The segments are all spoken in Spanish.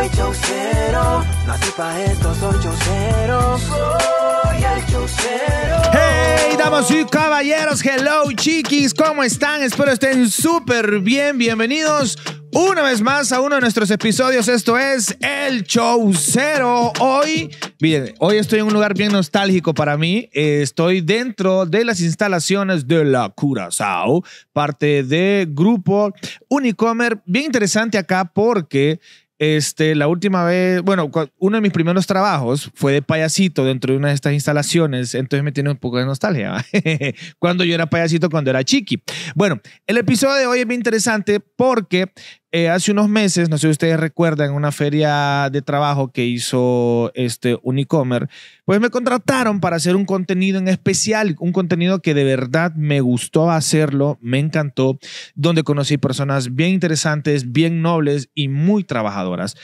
Soy chaucero, nací pa' esto, soy chaucero. Soy el chaucero. Hey, damas y caballeros, hello chiquis, ¿cómo están? Espero estén súper bien, bienvenidos una vez más a uno de nuestros episodios. Esto es El Show Cero. Hoy, bien, hoy estoy en un lugar bien nostálgico para mí. Eh, Estoy dentro de las instalaciones de la Curazao, parte de grupo Unicomer. Bien interesante acá porque este, la última vez, bueno, uno de mis primeros trabajos fue de payasito dentro de una de estas instalaciones, entonces me tiene un poco de nostalgia. cuando yo era payasito, cuando era chiqui. Bueno, el episodio de hoy es bien interesante porque eh, hace unos meses, no sé si ustedes recuerdan, una feria de trabajo que hizo este Unicomer, pues me contrataron para hacer un contenido en especial, un contenido que de verdad me gustó hacerlo, me encantó, donde conocí personas bien interesantes, bien nobles y muy trabajadoras.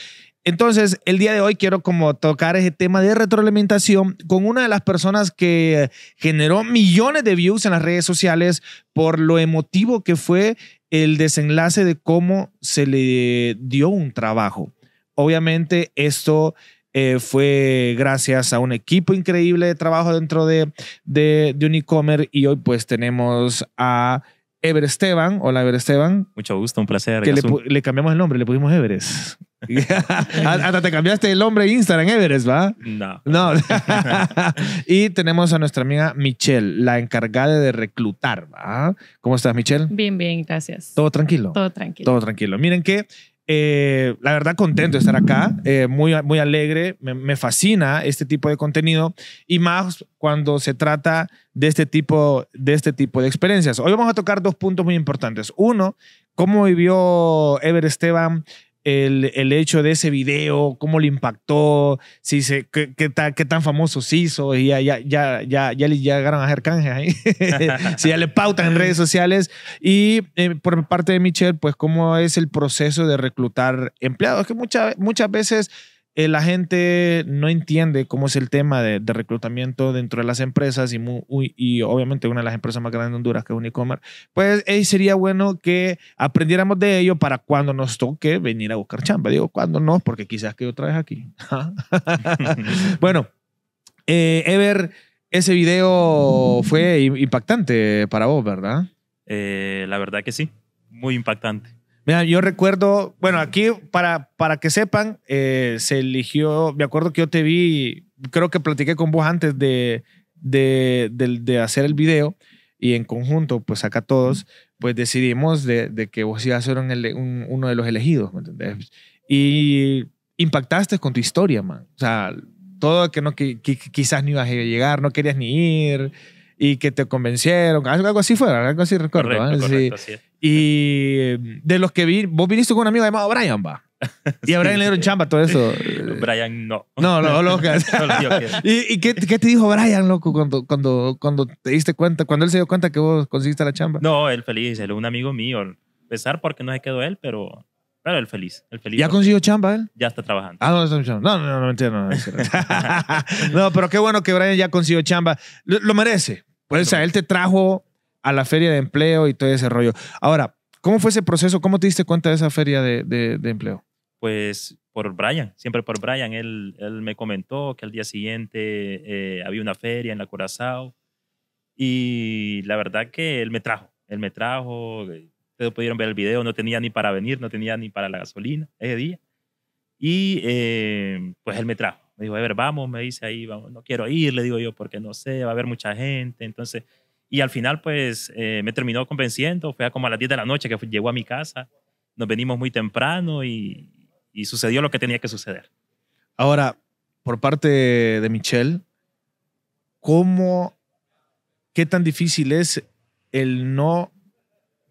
Entonces, el día de hoy quiero como tocar ese tema de retroalimentación con una de las personas que generó millones de views en las redes sociales por lo emotivo que fue el desenlace de cómo se le dio un trabajo. Obviamente esto eh, fue gracias a un equipo increíble de trabajo dentro de, de, de Unicomer y hoy pues tenemos a Ever Esteban. Hola Ever Esteban. Mucho gusto, un placer. Que le, le cambiamos el nombre, le pusimos Everest. Hasta te cambiaste el nombre de Instagram, Everest, ¿va? No. No. y tenemos a nuestra amiga Michelle, la encargada de reclutar, ¿va? ¿Cómo estás, Michelle? Bien, bien, gracias. ¿Todo tranquilo? Todo tranquilo. Todo tranquilo. Miren que eh, la verdad contento de estar acá, eh, muy, muy alegre, me, me fascina este tipo de contenido y más cuando se trata de este, tipo, de este tipo de experiencias. Hoy vamos a tocar dos puntos muy importantes. Uno, cómo vivió Ever Esteban el, el hecho de ese video, cómo le impactó, si se, qué, qué tan, qué tan famoso se hizo, y ya, ya, ya, ya, ya le llegaron a hacer canjes ahí, si ya le pautan en redes sociales. Y eh, por parte de Michelle, pues cómo es el proceso de reclutar empleados, que muchas muchas veces eh, la gente no entiende cómo es el tema de, de reclutamiento dentro de las empresas y, mu- uy, y obviamente una de las empresas más grandes de Honduras, que es Unicomer, pues eh, sería bueno que aprendiéramos de ello para cuando nos toque venir a buscar chamba. Digo, cuando no, porque quizás que otra vez aquí. bueno, eh, Ever, ese video fue impactante para vos, ¿verdad? Eh, la verdad que sí, muy impactante. Mira, yo recuerdo, bueno, aquí para, para que sepan, eh, se eligió, me acuerdo que yo te vi, creo que platiqué con vos antes de, de, de- de hacer el video y en conjunto, pues acá todos, pues decidimos de, de que vos ibas a ser un un- uno de los elegidos, ¿me entendés? Y impactaste con tu historia, man. O sea, todo que, no, que, que quizás no ibas a llegar, no querías ni ir y que te convencieron, algo, algo así fue, algo así recuerdo. correcto, ¿eh? Sí. correcto, es. Y de los que vi, vos viniste con un amigo llamado Brian, va. Y a Brian le dieron chamba, todo eso. Brian, no. No, no, loco. ¿Y, y qué, qué te dijo Brian, loco, cuando, cuando, cuando te diste cuenta, cuando él se dio cuenta que vos conseguiste la chamba? No, él feliz, él es un amigo mío. Pesar porque no se quedó él, pero, pero él feliz. Él feliz ¿Ya consiguió chamba él? ya está trabajando. Ah, no, no, está chamba. no, no, no, no, mentira, no, pero qué bueno que Brian ya consiguió chamba. Lo, lo merece. Pues, o sea, él te trajo a la feria de empleo y todo ese rollo. Ahora, ¿cómo fue ese proceso? ¿Cómo te diste cuenta de esa feria de, de, de empleo? Pues por Brian, siempre por Brian. Él, él me comentó que al día siguiente eh, había una feria en la Curazao y la verdad que él me trajo. Él me trajo, eh, ustedes pudieron ver el video, no tenía ni para venir, no tenía ni para la gasolina ese día. Y eh, pues él me trajo. Me dijo, a ver, vamos, me dice ahí, vamos, no quiero ir, le digo yo, porque no sé, va a haber mucha gente. Entonces, y al final pues eh, me terminó convenciendo, fue a como a las 10 de la noche que fue- llegó a mi casa, nos venimos muy temprano y, y sucedió lo que tenía que suceder. Ahora, por parte de Michelle, ¿cómo, qué tan difícil es el no?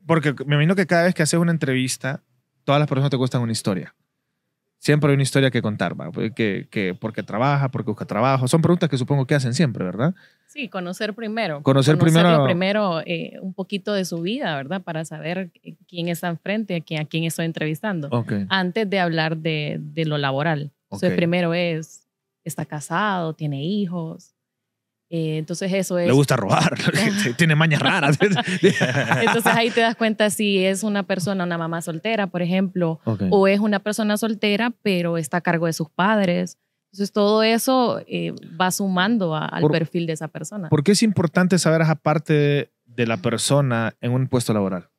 Porque me imagino que cada vez que haces una entrevista, todas las personas te cuentan una historia. Siempre hay una historia que contar, ¿va? Que, que porque trabaja, porque busca trabajo. Son preguntas que supongo que hacen siempre, ¿verdad? Sí, conocer primero. Conocer primero- primero eh, un poquito de su vida, ¿verdad? Para saber quién está enfrente, a quién, a quién estoy entrevistando. Ok. Antes de hablar de, de lo laboral. Entonces, Ok. primero es, está casado, tiene hijos, Eh, entonces eso es... Le gusta robar, tiene mañas raras. entonces ahí te das cuenta si es una persona, una mamá soltera, por ejemplo, Ok. o es una persona soltera pero está a cargo de sus padres. Entonces todo eso eh, va sumando a- al Por- perfil de esa persona. ¿Por qué es importante saber esa parte de la persona en un puesto laboral?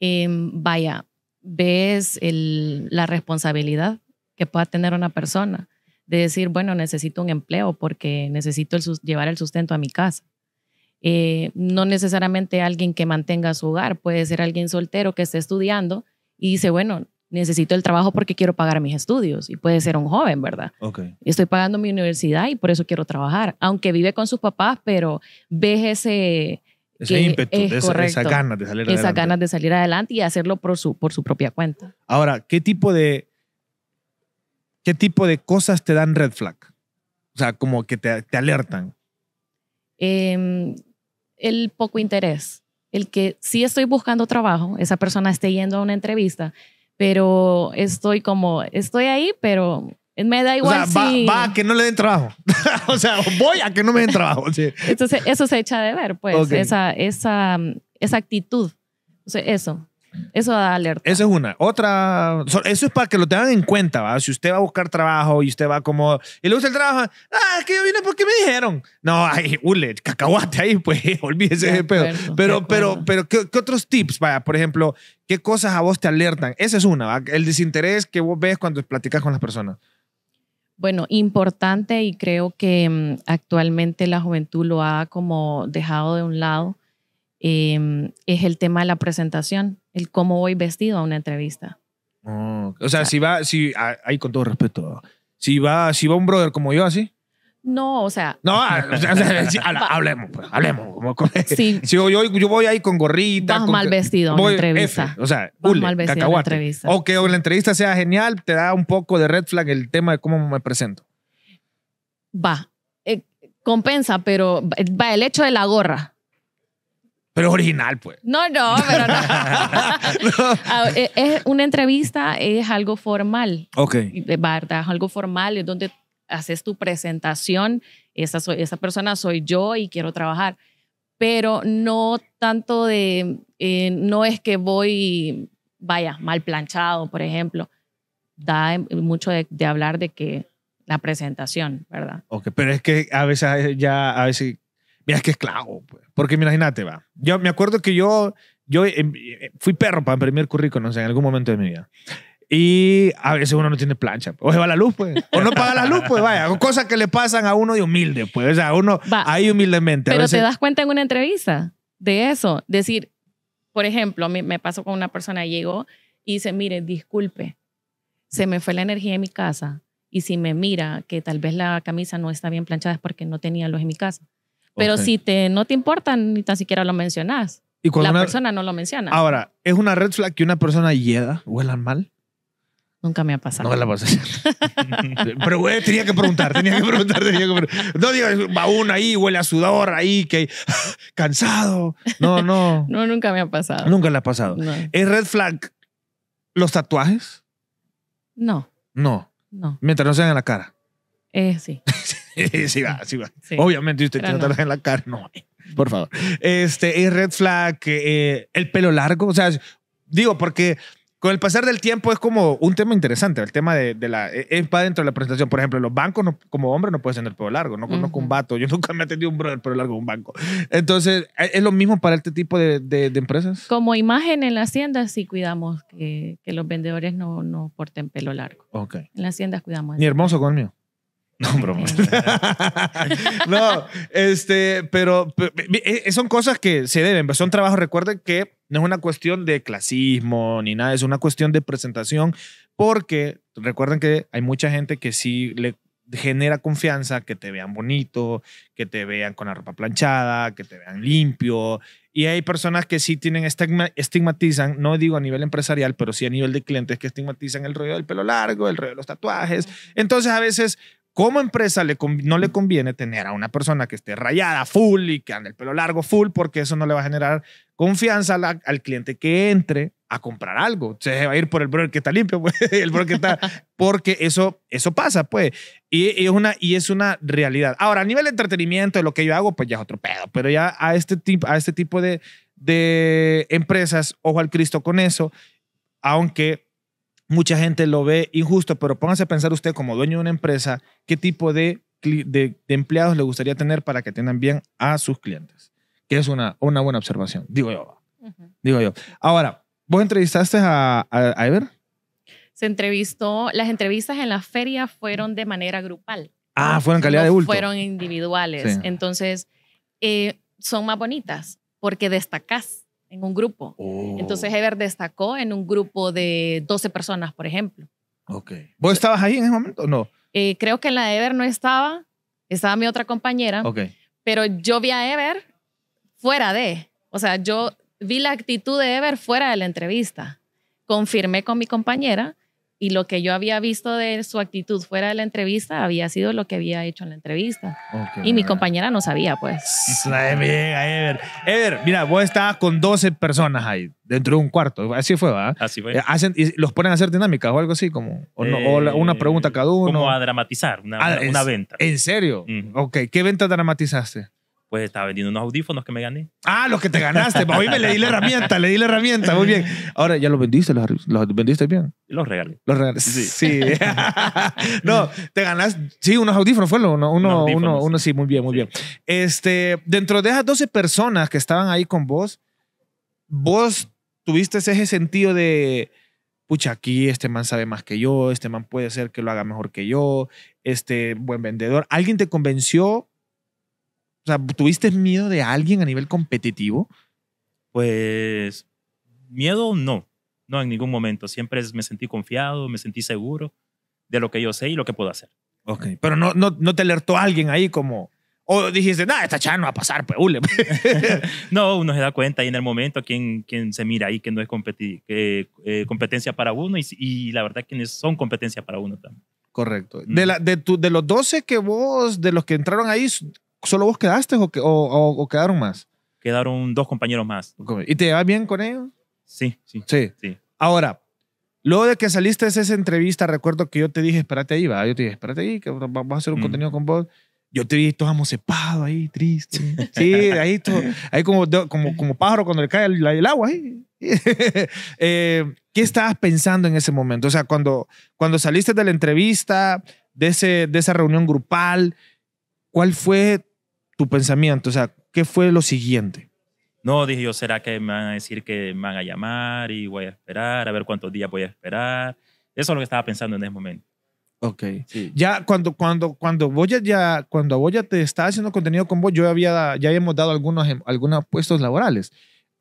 Em, vaya, ves el- la responsabilidad que pueda tener una persona de decir, bueno, necesito un empleo porque necesito el llevar el sustento a mi casa. Eh, no necesariamente alguien que mantenga su hogar, puede ser alguien soltero que esté estudiando y dice, bueno, necesito el trabajo porque quiero pagar mis estudios. Y puede ser un joven, ¿verdad? Ok. Estoy pagando mi universidad y por eso quiero trabajar. Aunque vive con sus papás, pero ves ese... Ese ímpetu, es esa, esa ganas de salir adelante. ganas de salir adelante y hacerlo por su, por su propia cuenta. Ahora, ¿qué tipo de qué tipo de cosas te dan red flag? O sea, como que te, te alertan. Eh, el poco interés, el que sí estoy buscando trabajo, esa persona esté yendo a una entrevista, pero estoy como, estoy ahí, pero me da igual o sea, va, si... va a que no le den trabajo. o sea, voy a que no me den trabajo. sí. Entonces, eso se echa de ver, pues, Ok. esa, esa, esa actitud. O sea, eso, eso da alerta. Esa es una. Otra, so- eso es para que lo tengan en cuenta, ¿va? Si usted va a buscar trabajo y usted va como, y le gusta el trabajo, ah, es que yo vine porque me dijeron. No, ay, hule, cacahuate ahí, pues, olvídese De pedo. Pero, pero, pero, ¿qué, qué otros tips, vaya? Por ejemplo, ¿qué cosas a vos te alertan? Esa es una, ¿va? El desinterés que vos ves cuando platicas con las personas. Bueno, importante y creo que mm, actualmente la juventud lo ha como dejado de un lado, eh, es el tema de la presentación, el cómo voy vestido a una entrevista. Oh, o sea, si va, si, ah, ahí con todo respeto, si va, si va un brother como yo así. No, o sea, No, ah, o sea, o sea, sí, habla- hablemos, pues, hablemos. Como, como- si si yo, yo, yo voy ahí con gorrita. vas con- mal vestido a una voy entrevista, F, o sea, Vas hule, mal vestido a una cacahuate. entrevista. O que la entrevista sea genial, te da un poco de red flag el tema de cómo me presento. va, eh, compensa, pero va el hecho de la gorra. Pero es original, pues. No, no, pero no. Ah, eh, es una entrevista es algo formal. Ok. Verdad, es algo formal, es donde haces tu presentación, esa, soy, esa persona soy yo y quiero trabajar, pero no tanto de, eh, no es que voy, vaya, mal planchado, por ejemplo, da mucho de, de hablar de que la presentación, ¿verdad? Ok, pero es que a veces ya, a veces, mira, es que es clavo, pues. Porque imagínate, va. Yo me acuerdo que yo, yo eh, eh, fui perro para imprimir currículum en algún momento de mi vida. Y a veces uno no tiene plancha. pues. O se va la luz, pues. O no paga la luz, pues, vaya. Cosas que le pasan a uno de humilde, pues. O sea, uno Va. ahí humildemente. a Pero veces- te das cuenta en una entrevista de eso. Decir, por ejemplo, mí me pasó con una persona, llegó y dice, mire, disculpe, se me fue la energía en mi casa. Y si me mira que tal vez la camisa no está bien planchada es porque no tenía luz en mi casa. Pero si te, no te importa, ni tan siquiera lo mencionas. Y La una- persona no lo menciona. Ahora, ¿es una red flag que una persona hieda, huela mal? Nunca me ha pasado. No me la vas a hacer. Pero, güey, tenía que preguntar, tenía que preguntar, tenía que preguntar. No digas, va uno ahí, huele a sudor ahí, que cansado. No, no. No, nunca me ha pasado. Nunca le ha pasado. No, ¿Es red flag los tatuajes? no, No. no. Mientras no sean en la cara. Eh, sí. sí va, sí va. Sí. Obviamente usted tiene no. en la cara. No, por favor. Este, ¿Es red flag eh, el pelo largo? O sea, digo, porque con el pasar del tiempo es como un tema interesante. El tema de, de la... eh, Es para dentro de la presentación. Por ejemplo, los bancos, no- como hombre, no puedes tener pelo largo. No conozco un Ujú. vato. Yo nunca me he tenido un brother pelo largo en un banco. Entonces, ¿es es lo mismo para este tipo de, de- de empresas? Como imagen en las tiendas sí cuidamos que, que los vendedores no, no porten pelo largo. Ok. En las tiendas cuidamos. Ni hermoso con el mío. No, este, pero, pero, eh, son cosas que se deben, son trabajos. Recuerden que no es una cuestión de clasismo ni nada, es una cuestión de presentación, porque recuerden que hay mucha gente que sí le genera confianza, que te vean bonito, que te vean con la ropa planchada, que te vean limpio. Y hay personas que sí tienen estigma- estigmatizan, no digo a nivel empresarial, pero sí a nivel de clientes que estigmatizan el rollo del pelo largo, el rollo de los tatuajes. Entonces a veces como empresa le no le conviene tener a una persona que esté rayada full y que ande el pelo largo full porque eso no le va a generar confianza la- al cliente que entre a comprar algo. Se va a ir por el brother que está limpio, pues, el brother que está, porque eso, eso pasa, pues. Y, y es una, y es una realidad. Ahora, a nivel de entretenimiento, de lo que yo hago, pues ya es otro pedo. Pero ya a este tipo, a este tipo de, de empresas, ojo al Cristo con eso, aunque mucha gente lo ve injusto, pero póngase a pensar usted como dueño de una empresa, qué tipo de, de, de empleados le gustaría tener para que tengan bien a sus clientes. Que es una, una buena observación, digo yo. Digo yo. Ahora, ¿vos entrevistaste a, a, a Ever? Se entrevistó, las entrevistas en la feria fueron de manera grupal. Ah, fueron en calidad no de bulto. Fueron individuales. Sí. Entonces, eh, son más bonitas porque destacás en un grupo. Oh, Entonces, Ever destacó en un grupo de 12 personas, por ejemplo. ok. ¿Vos estabas ahí en ese momento? No. Eh, creo que en la de Ever no estaba, estaba mi otra compañera, Ok. pero yo vi a Ever fuera de, o sea, yo vi la actitud de Ever fuera de la entrevista. Confirmé con mi compañera y lo que yo había visto de su actitud fuera de la entrevista había sido lo que había hecho en la entrevista. ok. Y mi compañera no sabía, pues. Ay, bien, a Ever. Ever, mira, vos estabas con 12 personas ahí, dentro de un cuarto. Así fue, ¿va? Así fue. Eh, hacen, y los ponen a hacer dinámicas o algo así, como. O, no- o la- una Eh, pregunta cada uno. Como a dramatizar una, Ah, una en- venta. ¿En serio? Ujú. Ok, ¿qué venta dramatizaste? Pues estaba vendiendo unos audífonos que me gané. Ah, los que te ganaste. Hoy me le di la herramienta, le di la herramienta. Muy bien. Ahora, ¿ya los vendiste? ¿Los, los vendiste bien? Los regalé. Los regal- Sí. Sí. no, te ganas. Sí, unos audífonos fue uno, uno, uno, uno, sí, muy bien, muy Sí. bien. Este, dentro de esas 12 personas que estaban ahí con vos, vos tuviste ese sentido de, pucha, aquí este man sabe más que yo, este man puede ser que lo haga mejor que yo, este buen vendedor. ¿Alguien te convenció? O sea, ¿tuviste miedo de alguien a nivel competitivo? Pues miedo no, no en ningún momento. Siempre me sentí confiado, me sentí seguro de lo que yo sé y lo que puedo hacer. Ok. Pero no, no, no te alertó alguien ahí como... O dijiste, nah, esta chava no va a pasar, pues, hule". No, uno se da cuenta ahí en el momento quién, quién se mira ahí que no es competi- que, eh, competencia para uno y, y la verdad que son competencia para uno también. Correcto. Mm. De, la, de, tu, de los 12 que vos, de los que entraron ahí, ¿solo vos quedaste o, o, o- quedaron más? Quedaron dos compañeros más. ¿Y te llevas bien con ellos? Sí, sí, Sí. sí. Ahora, luego de que saliste de esa entrevista, recuerdo que yo te dije, espérate ahí, va. Yo te dije, espérate ahí, que va- vamos a hacer un Mm. contenido con vos. Yo te vi todo amocepado ahí, triste. Sí, ahí, todo, ahí como, como, como pájaro cuando le cae el, el agua. Ahí. Eh, ¿Qué estabas pensando en ese momento? O sea, cuando, cuando saliste de la entrevista, de, ese, de esa reunión grupal, ¿cuál fue tu pensamiento? O sea, ¿qué fue lo siguiente? No, dije yo, ¿será que me van a decir que me van a llamar y voy a esperar, a ver cuántos días voy a esperar? Eso es lo que estaba pensando en ese momento. Ok. Sí. Ya cuando, cuando, cuando vos ya, ya- cuando vos ya te estaba haciendo contenido con vos, yo había, ya habíamos dado algunos, algunos puestos laborales.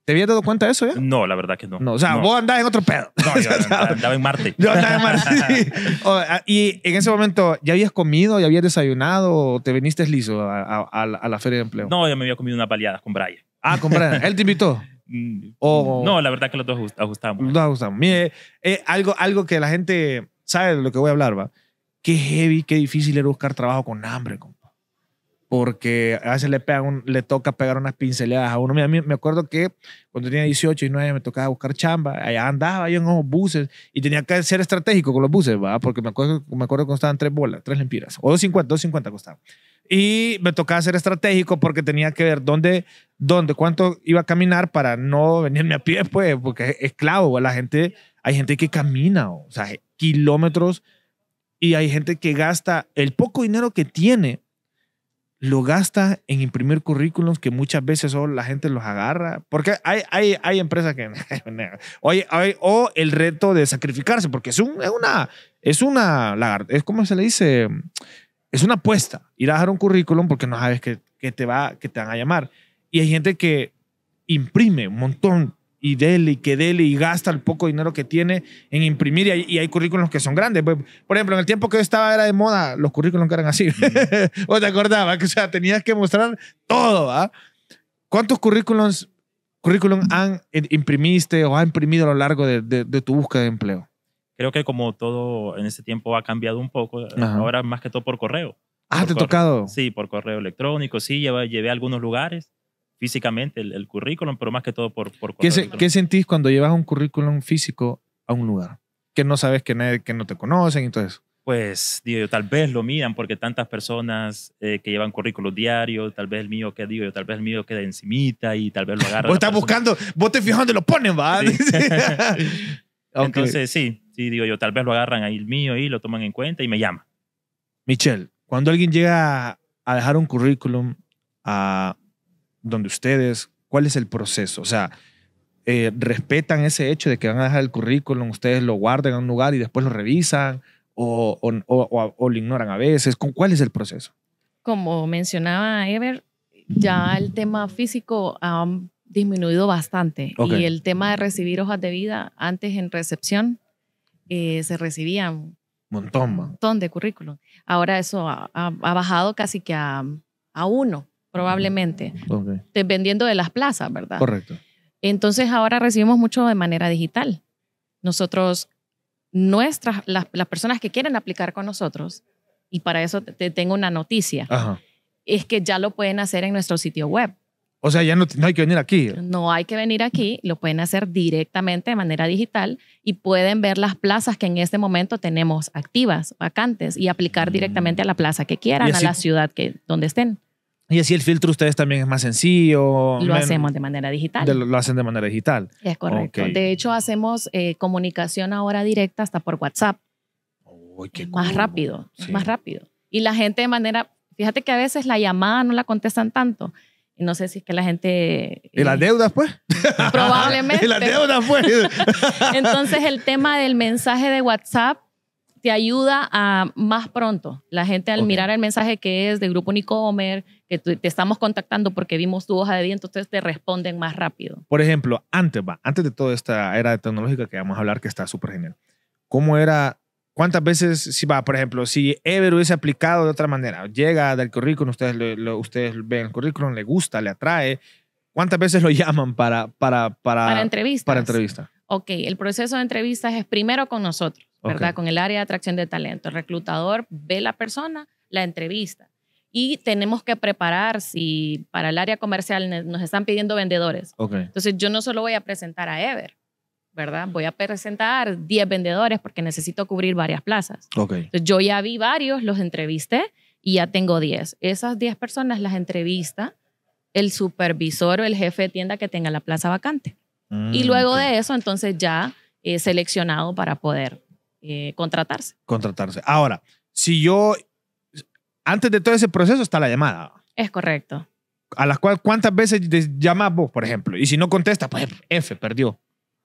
¿Te habías dado cuenta de eso ya? No, la verdad que no. No, o sea, vos andabas en otro pedo. No, yo andaba, andaba en Marte. Yo andaba en Marte, ah, y en ese momento, ¿ya habías comido, ya habías desayunado o te viniste liso a, a- a la- feria de empleo? No, yo me había comido unas baleadas con Brian. Ah, con Brian. Él te invitó. Mm, O- No, la verdad que los dos ajust- ajustamos. Nos gustamos. Mire, eh, algo, algo que la gente sabe de lo que voy a hablar, va. Qué heavy, qué difícil era buscar trabajo con hambre, compa. Porque a veces le, pegan un- le toca pegar unas pinceladas a uno. Mira, a mí me acuerdo que cuando tenía 18 y 9 me tocaba buscar chamba. Allá andaba yo en esos buses y tenía que ser estratégico con los buses, ¿va? Porque me acuerdo, me acuerdo que costaban tres bolas, tres lempiras. O 2.50, 2.50 costaban. Y me tocaba ser estratégico porque tenía que ver dónde, dónde, cuánto iba a caminar para no venirme a pie, pues, porque es esclavo. ¿va? La gente, hay gente que camina, o sea, kilómetros, y hay gente que gasta el poco dinero que tiene, lo gasta en imprimir currículums que muchas veces solo la gente los agarra. Porque hay, hay, hay empresas que... Oye, hay- o el reto de sacrificarse, porque es, un, es una... Es una... Es como se le dice... Es una apuesta. Ir a dejar un currículum porque no sabes que, que, te va, que te van a llamar. Y hay gente que imprime un montón y dele y que dele y gasta el poco dinero que tiene en imprimir y hay, y hay currículums que son grandes. Pues, Por ejemplo, en el tiempo que yo estaba era de moda los currículums que eran así. ¿O te acordabas? Que, o sea, tenías que mostrar todo, ¿ah? ¿Cuántos currículums currículum han, eh, imprimiste o ha imprimido a lo largo de, de- de tu búsqueda de empleo? Creo que como todo en ese tiempo ha cambiado un poco, Ajá. ahora más que todo por correo. Ah, Por te correo. tocado. Sí, por correo electrónico, sí, llevé, llevé a algunos lugares, físicamente el, el currículum, pero más que todo por, por ¿Qué, se- qué sentís cuando llevas un currículum físico a un lugar? Que no sabes que, nadie- que no te conocen y todo eso. Pues, digo yo, tal vez lo miran porque tantas personas eh, que llevan currículos diarios, tal vez el mío que digo yo, tal vez el mío queda encimita y tal vez lo agarra. Vos estás buscando, vos te fijas dónde lo ponen, ¿va? Sí. Entonces, sí, sí, digo yo, tal vez lo agarran ahí el mío y lo toman en cuenta y me llaman. Michelle, cuando alguien llega a dejar un currículum a donde ustedes, ¿cuál es el proceso? O sea, eh, ¿respetan ese hecho de que van a dejar el currículum, ustedes lo guardan en un lugar y después lo revisan o, o, o- o- o lo ignoran a veces? ¿Con- ¿Cuál es el proceso? Como mencionaba Ever, ya el tema físico ha disminuido bastante. Y el tema de recibir hojas de vida, antes en recepción eh, se recibían Montón, un montón de currículum. Ahora eso ha, ha- ha bajado casi que a, a uno, probablemente, Ok, dependiendo de las plazas, ¿verdad? Correcto. Entonces ahora recibimos mucho de manera digital. Nosotros, nuestras, las, las personas que quieren aplicar con nosotros, y para eso te, te tengo una noticia, Ajá. es que ya lo pueden hacer en nuestro sitio web. O sea, ya no, no hay que venir aquí. No hay que venir aquí, lo pueden hacer directamente de manera digital y pueden ver las plazas que en este momento tenemos activas, vacantes, y aplicar directamente a la plaza que quieran, a la ciudad que, donde estén. Y así el filtro ustedes también es más sencillo. Lo men- hacemos de manera digital. de- lo hacen de manera digital. Es correcto. Ok. De hecho, hacemos eh, comunicación ahora directa hasta por WhatsApp. Uy, qué más cool. rápido, Sí. más rápido. Y la gente de manera, fíjate que a veces la llamada no la contestan tanto. Y no sé si es que la gente... ¿Y las eh, deudas, pues? Probablemente. ¿Y las deudas, pues? Entonces el tema del mensaje de WhatsApp te ayuda a más pronto. La gente al Ok. mirar el mensaje que es de Grupo Unicomer, que te estamos contactando porque vimos tu hoja de vida, entonces te responden más rápido. Por ejemplo, antes, va, antes de toda esta era tecnológica que vamos a hablar, que está súper genial. ¿Cómo era? ¿Cuántas veces, si va, por ejemplo, si Ever hubiese aplicado de otra manera, llega del currículum, ustedes, lo- lo- ustedes ven el currículum, le gusta, le atrae, ¿cuántas veces lo llaman para, para, para, Para entrevistas. para entrevista? Ok, el proceso de entrevistas es primero con nosotros, ¿verdad? Con el área de atracción de talento. El reclutador ve la persona, la entrevista. Y tenemos que preparar si para el área comercial nos están pidiendo vendedores. Entonces yo no solo voy a presentar a Ever, ¿verdad? Voy a presentar 10 vendedores porque necesito cubrir varias plazas. Ok. Entonces yo ya vi varios, los entrevisté y ya tengo 10. Esas 10 personas las entrevista el supervisor o el jefe de tienda que tenga la plaza vacante. Y Mm, luego ok. de eso, entonces ya eh, seleccionado para poder eh, contratarse. Contratarse. Ahora, si yo, antes de todo ese proceso está la llamada. Es correcto. A las cual, ¿cuántas veces llamas vos, por ejemplo? Y si no contesta, pues F, perdió.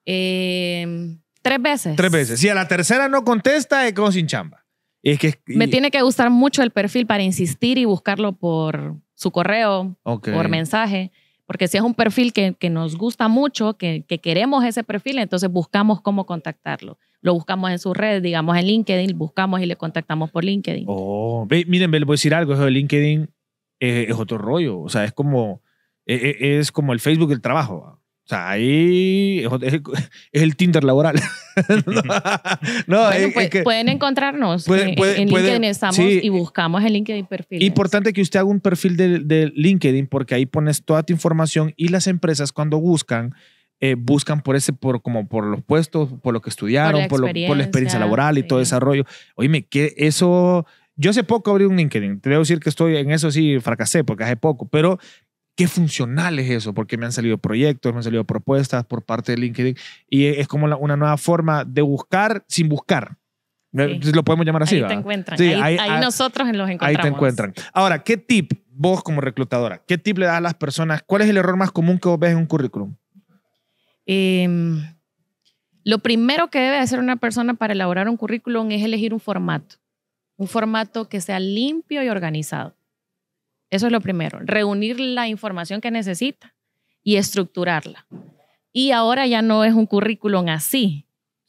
Eh, tres veces. Tres veces. Si a la tercera no contesta, es como sin chamba. Es que, Me tiene que gustar mucho el perfil para insistir y buscarlo por su correo, Ok. por mensaje. Porque si es un perfil que, que nos gusta mucho, que, que queremos ese perfil, entonces buscamos cómo contactarlo. Lo buscamos en su red, digamos en LinkedIn, buscamos y le contactamos por LinkedIn. Oh, miren, les voy a decir algo. Eso de LinkedIn eh, es otro rollo. O sea, es como, eh, eh, es como el Facebook del trabajo. O sea, ahí es, el Tinder laboral. no, no, Bueno, es- pues, es que pueden encontrarnos puede- en- puede- en LinkedIn estamos sí. y buscamos en LinkedIn perfil. Importante que usted haga un perfil de, de LinkedIn porque ahí pones toda tu información y las empresas cuando buscan, eh, buscan por ese, por, como por los puestos, por lo que estudiaron, por, lo- por la experiencia laboral y todo sí. desarrollo. Oíme, que eso, yo hace poco abrí un LinkedIn, te debo decir que estoy en eso sí fracasé porque hace poco, pero qué funcional es eso, porque me han salido proyectos, me han salido propuestas por parte de LinkedIn y es como la- una nueva forma de buscar sin buscar. Sí. Lo podemos llamar así. ahí te encuentran. Sí, ahí, ahí- ahí ah, nosotros los Ahí encontramos. te encuentran. Ahora, ¿qué tip vos como reclutadora, qué tip le das a las personas? ¿Cuál es el error más común que vos ves en un currículum? Em, lo primero que debe hacer una persona para elaborar un currículum es elegir un formato. Un formato que sea limpio y organizado. Eso es lo primero. Reunir la información que necesita y estructurarla. Y ahora ya no es un currículum así.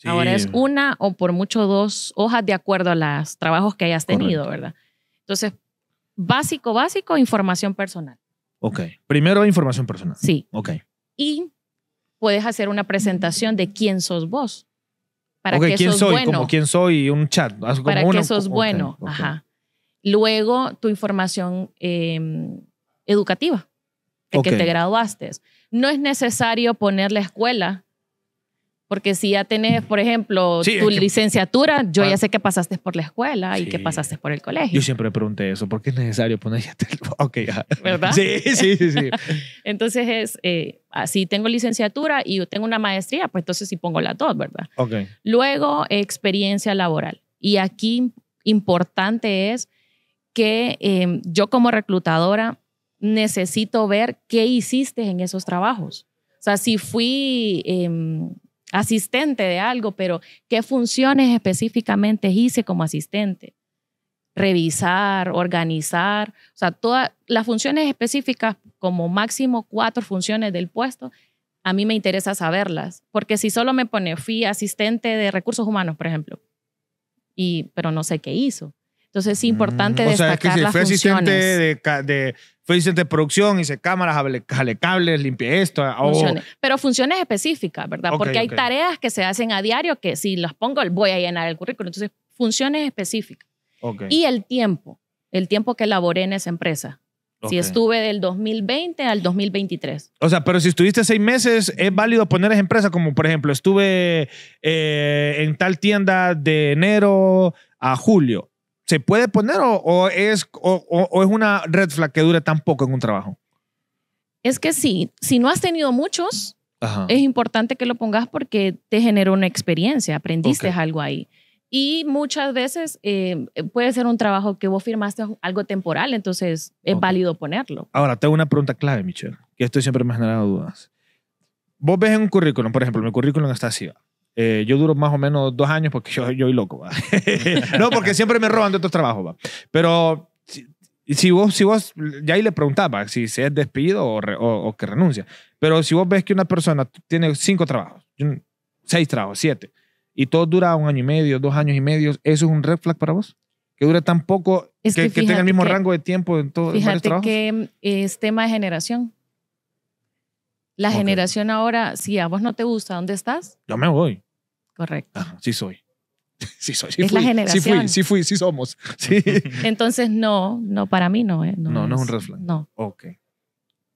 Ahora es una o por mucho dos hojas de acuerdo a los trabajos que hayas tenido, Correcto. ¿verdad? Entonces, básico, básico, información personal. Ok. Primero, información personal. Sí. Ok. y puedes hacer una presentación de quién sos vos. Para ok, qué ¿quién sos soy? bueno. Como quién soy un chat. Como para uno- qué sos bueno. Ajá. Luego, tu información eh, educativa. de que Ok. te graduaste. No es necesario poner la escuela, porque si ya tenés, por ejemplo, Sí, tu es que- licenciatura, yo Ah. ya sé que pasaste por la escuela y Sí. que pasaste por el colegio. Yo siempre pregunté eso, ¿por qué es necesario poner ya Ok, ya. ¿Verdad? Sí, sí, sí, sí. Entonces es, eh, así tengo licenciatura y yo tengo una maestría, pues entonces sí pongo las dos, ¿verdad? Ok. Luego, experiencia laboral. Y aquí importante es que eh, yo como reclutadora necesito ver qué hiciste en esos trabajos. O sea, si fui em, asistente de algo, pero qué funciones específicamente hice como asistente. Revisar, organizar, o sea, todas las funciones específicas, como máximo cuatro funciones del puesto, a mí me interesa saberlas, porque si solo me pone, fui asistente de recursos humanos, por ejemplo, y, pero no sé qué hizo. Entonces es importante Mm, o sea, es destacar que si las fue asistente funciones. de, ca- de- fue asistente de producción, hice cámaras, jale, cables, limpié esto. funciones. Pero funciones específicas, ¿verdad? Porque hay tareas que se hacen a diario que si las pongo voy a llenar el currículum. Entonces, funciones específicas. ok, Y el tiempo, el tiempo que laboré en esa empresa. Si estuve del 2020 al 2023. O sea, pero si estuviste seis meses, es válido poner esa empresa como, por ejemplo, estuve eh, en tal tienda de enero a julio. ¿Se puede poner o, o es, o, es una red flag que dure tan poco en un trabajo? Es que sí, si no has tenido muchos, Ajá. es importante que lo pongas porque te generó una experiencia, aprendiste Ok. algo ahí. Y muchas veces eh, puede ser un trabajo que vos firmaste algo temporal, entonces es Ok. válido ponerlo. Ahora, tengo una pregunta clave, Michelle, que esto siempre me ha generado dudas. Vos ves en un currículum, por ejemplo, mi currículum está así. Eh, yo duro más o menos dos años porque yo, yo soy loco. ¿va? no, porque siempre me roban de otros trabajos. ¿va? Pero si, si vos, si vos, ya ahí le preguntaba si se es despido o, re- o- o que renuncia. Pero si vos ves que una persona tiene cinco trabajos, seis trabajos, siete, y todo dura un año y medio, dos años y medio, ¿eso es un red flag para vos? Que dure tan poco, Es que, que que tenga el mismo que- rango de tiempo en, todo, Fíjate que es tema de generación. La Ok. generación ahora, si a vos no te gusta dónde estás, Yo me voy. Correcto. Ajá, sí soy. Sí soy. Sí Es fui, la Sí generación. fui, sí fui, sí somos. Sí. Entonces, no, no, para mí no. eh, No, no es un red flag. No. ok.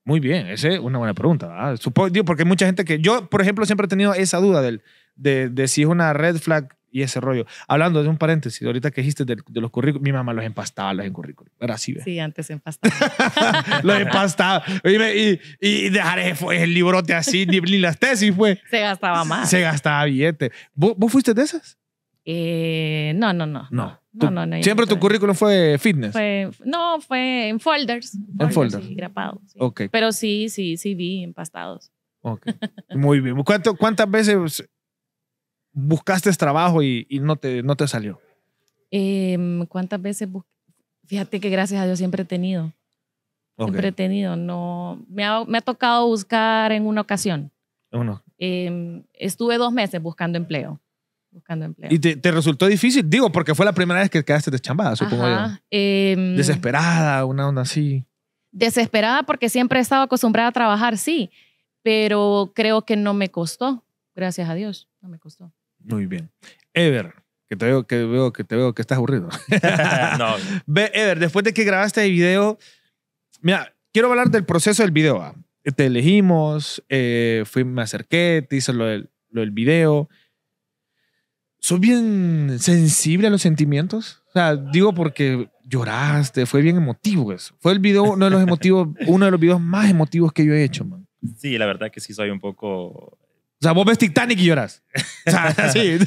Muy bien, esa es una buena pregunta. Supongo, porque hay mucha gente que... Yo, por ejemplo, siempre he tenido esa duda del, de, de si es una red flag y ese rollo. Hablando de un paréntesis, ahorita que dijiste de, de los currículos, mi mamá los empastaba los en currículum. Era así, ¿ves? Sí, antes en pasta. los empastaba. Y, y dejar el librote así, ni, ni las tesis, fue. Se gastaba más. Se gastaba billete. ¿Vos, vos fuiste de esas? Eh, no, no, no. No. No, no, Siempre tu currículum fue fitness. Fue, no, fue en folders. En folders. Sí, grapado. sí. Ok. Pero sí, sí, sí vi empastados. Ok. Muy bien. ¿Cuánto- ¿Cuántas veces buscaste trabajo y, y no, te, no te salió? Em, ¿Cuántas veces? bus- Fíjate que gracias a Dios siempre he tenido. Siempre he tenido. No, me, ha, me ha tocado buscar en una ocasión. Uno. Em, estuve dos meses buscando empleo. Buscando empleo. ¿Y te, te resultó difícil? Digo, porque fue la primera vez que quedaste deschambada, supongo yo. Em, Desesperada, una onda así. desesperada porque siempre he estado acostumbrada a trabajar, sí, pero creo que no me costó, gracias a Dios, no me costó. Muy bien. Ever, que te veo que, veo, que, te veo que estás aburrido. no, Ve, Ever, después de que grabaste el video, mira, quiero hablar del proceso del video. ¿va? Te elegimos, eh, fui, me acerqué, te hice lo del, lo del video. ¿Sos bien sensible a los sentimientos? O sea, digo porque lloraste, fue bien emotivo eso. Fue el video, uno de los emotivos, uno de los videos más emotivos que yo he hecho, man. sí, la verdad que sí soy un poco... O sea, vos ves Titanic y lloras. O sea, así.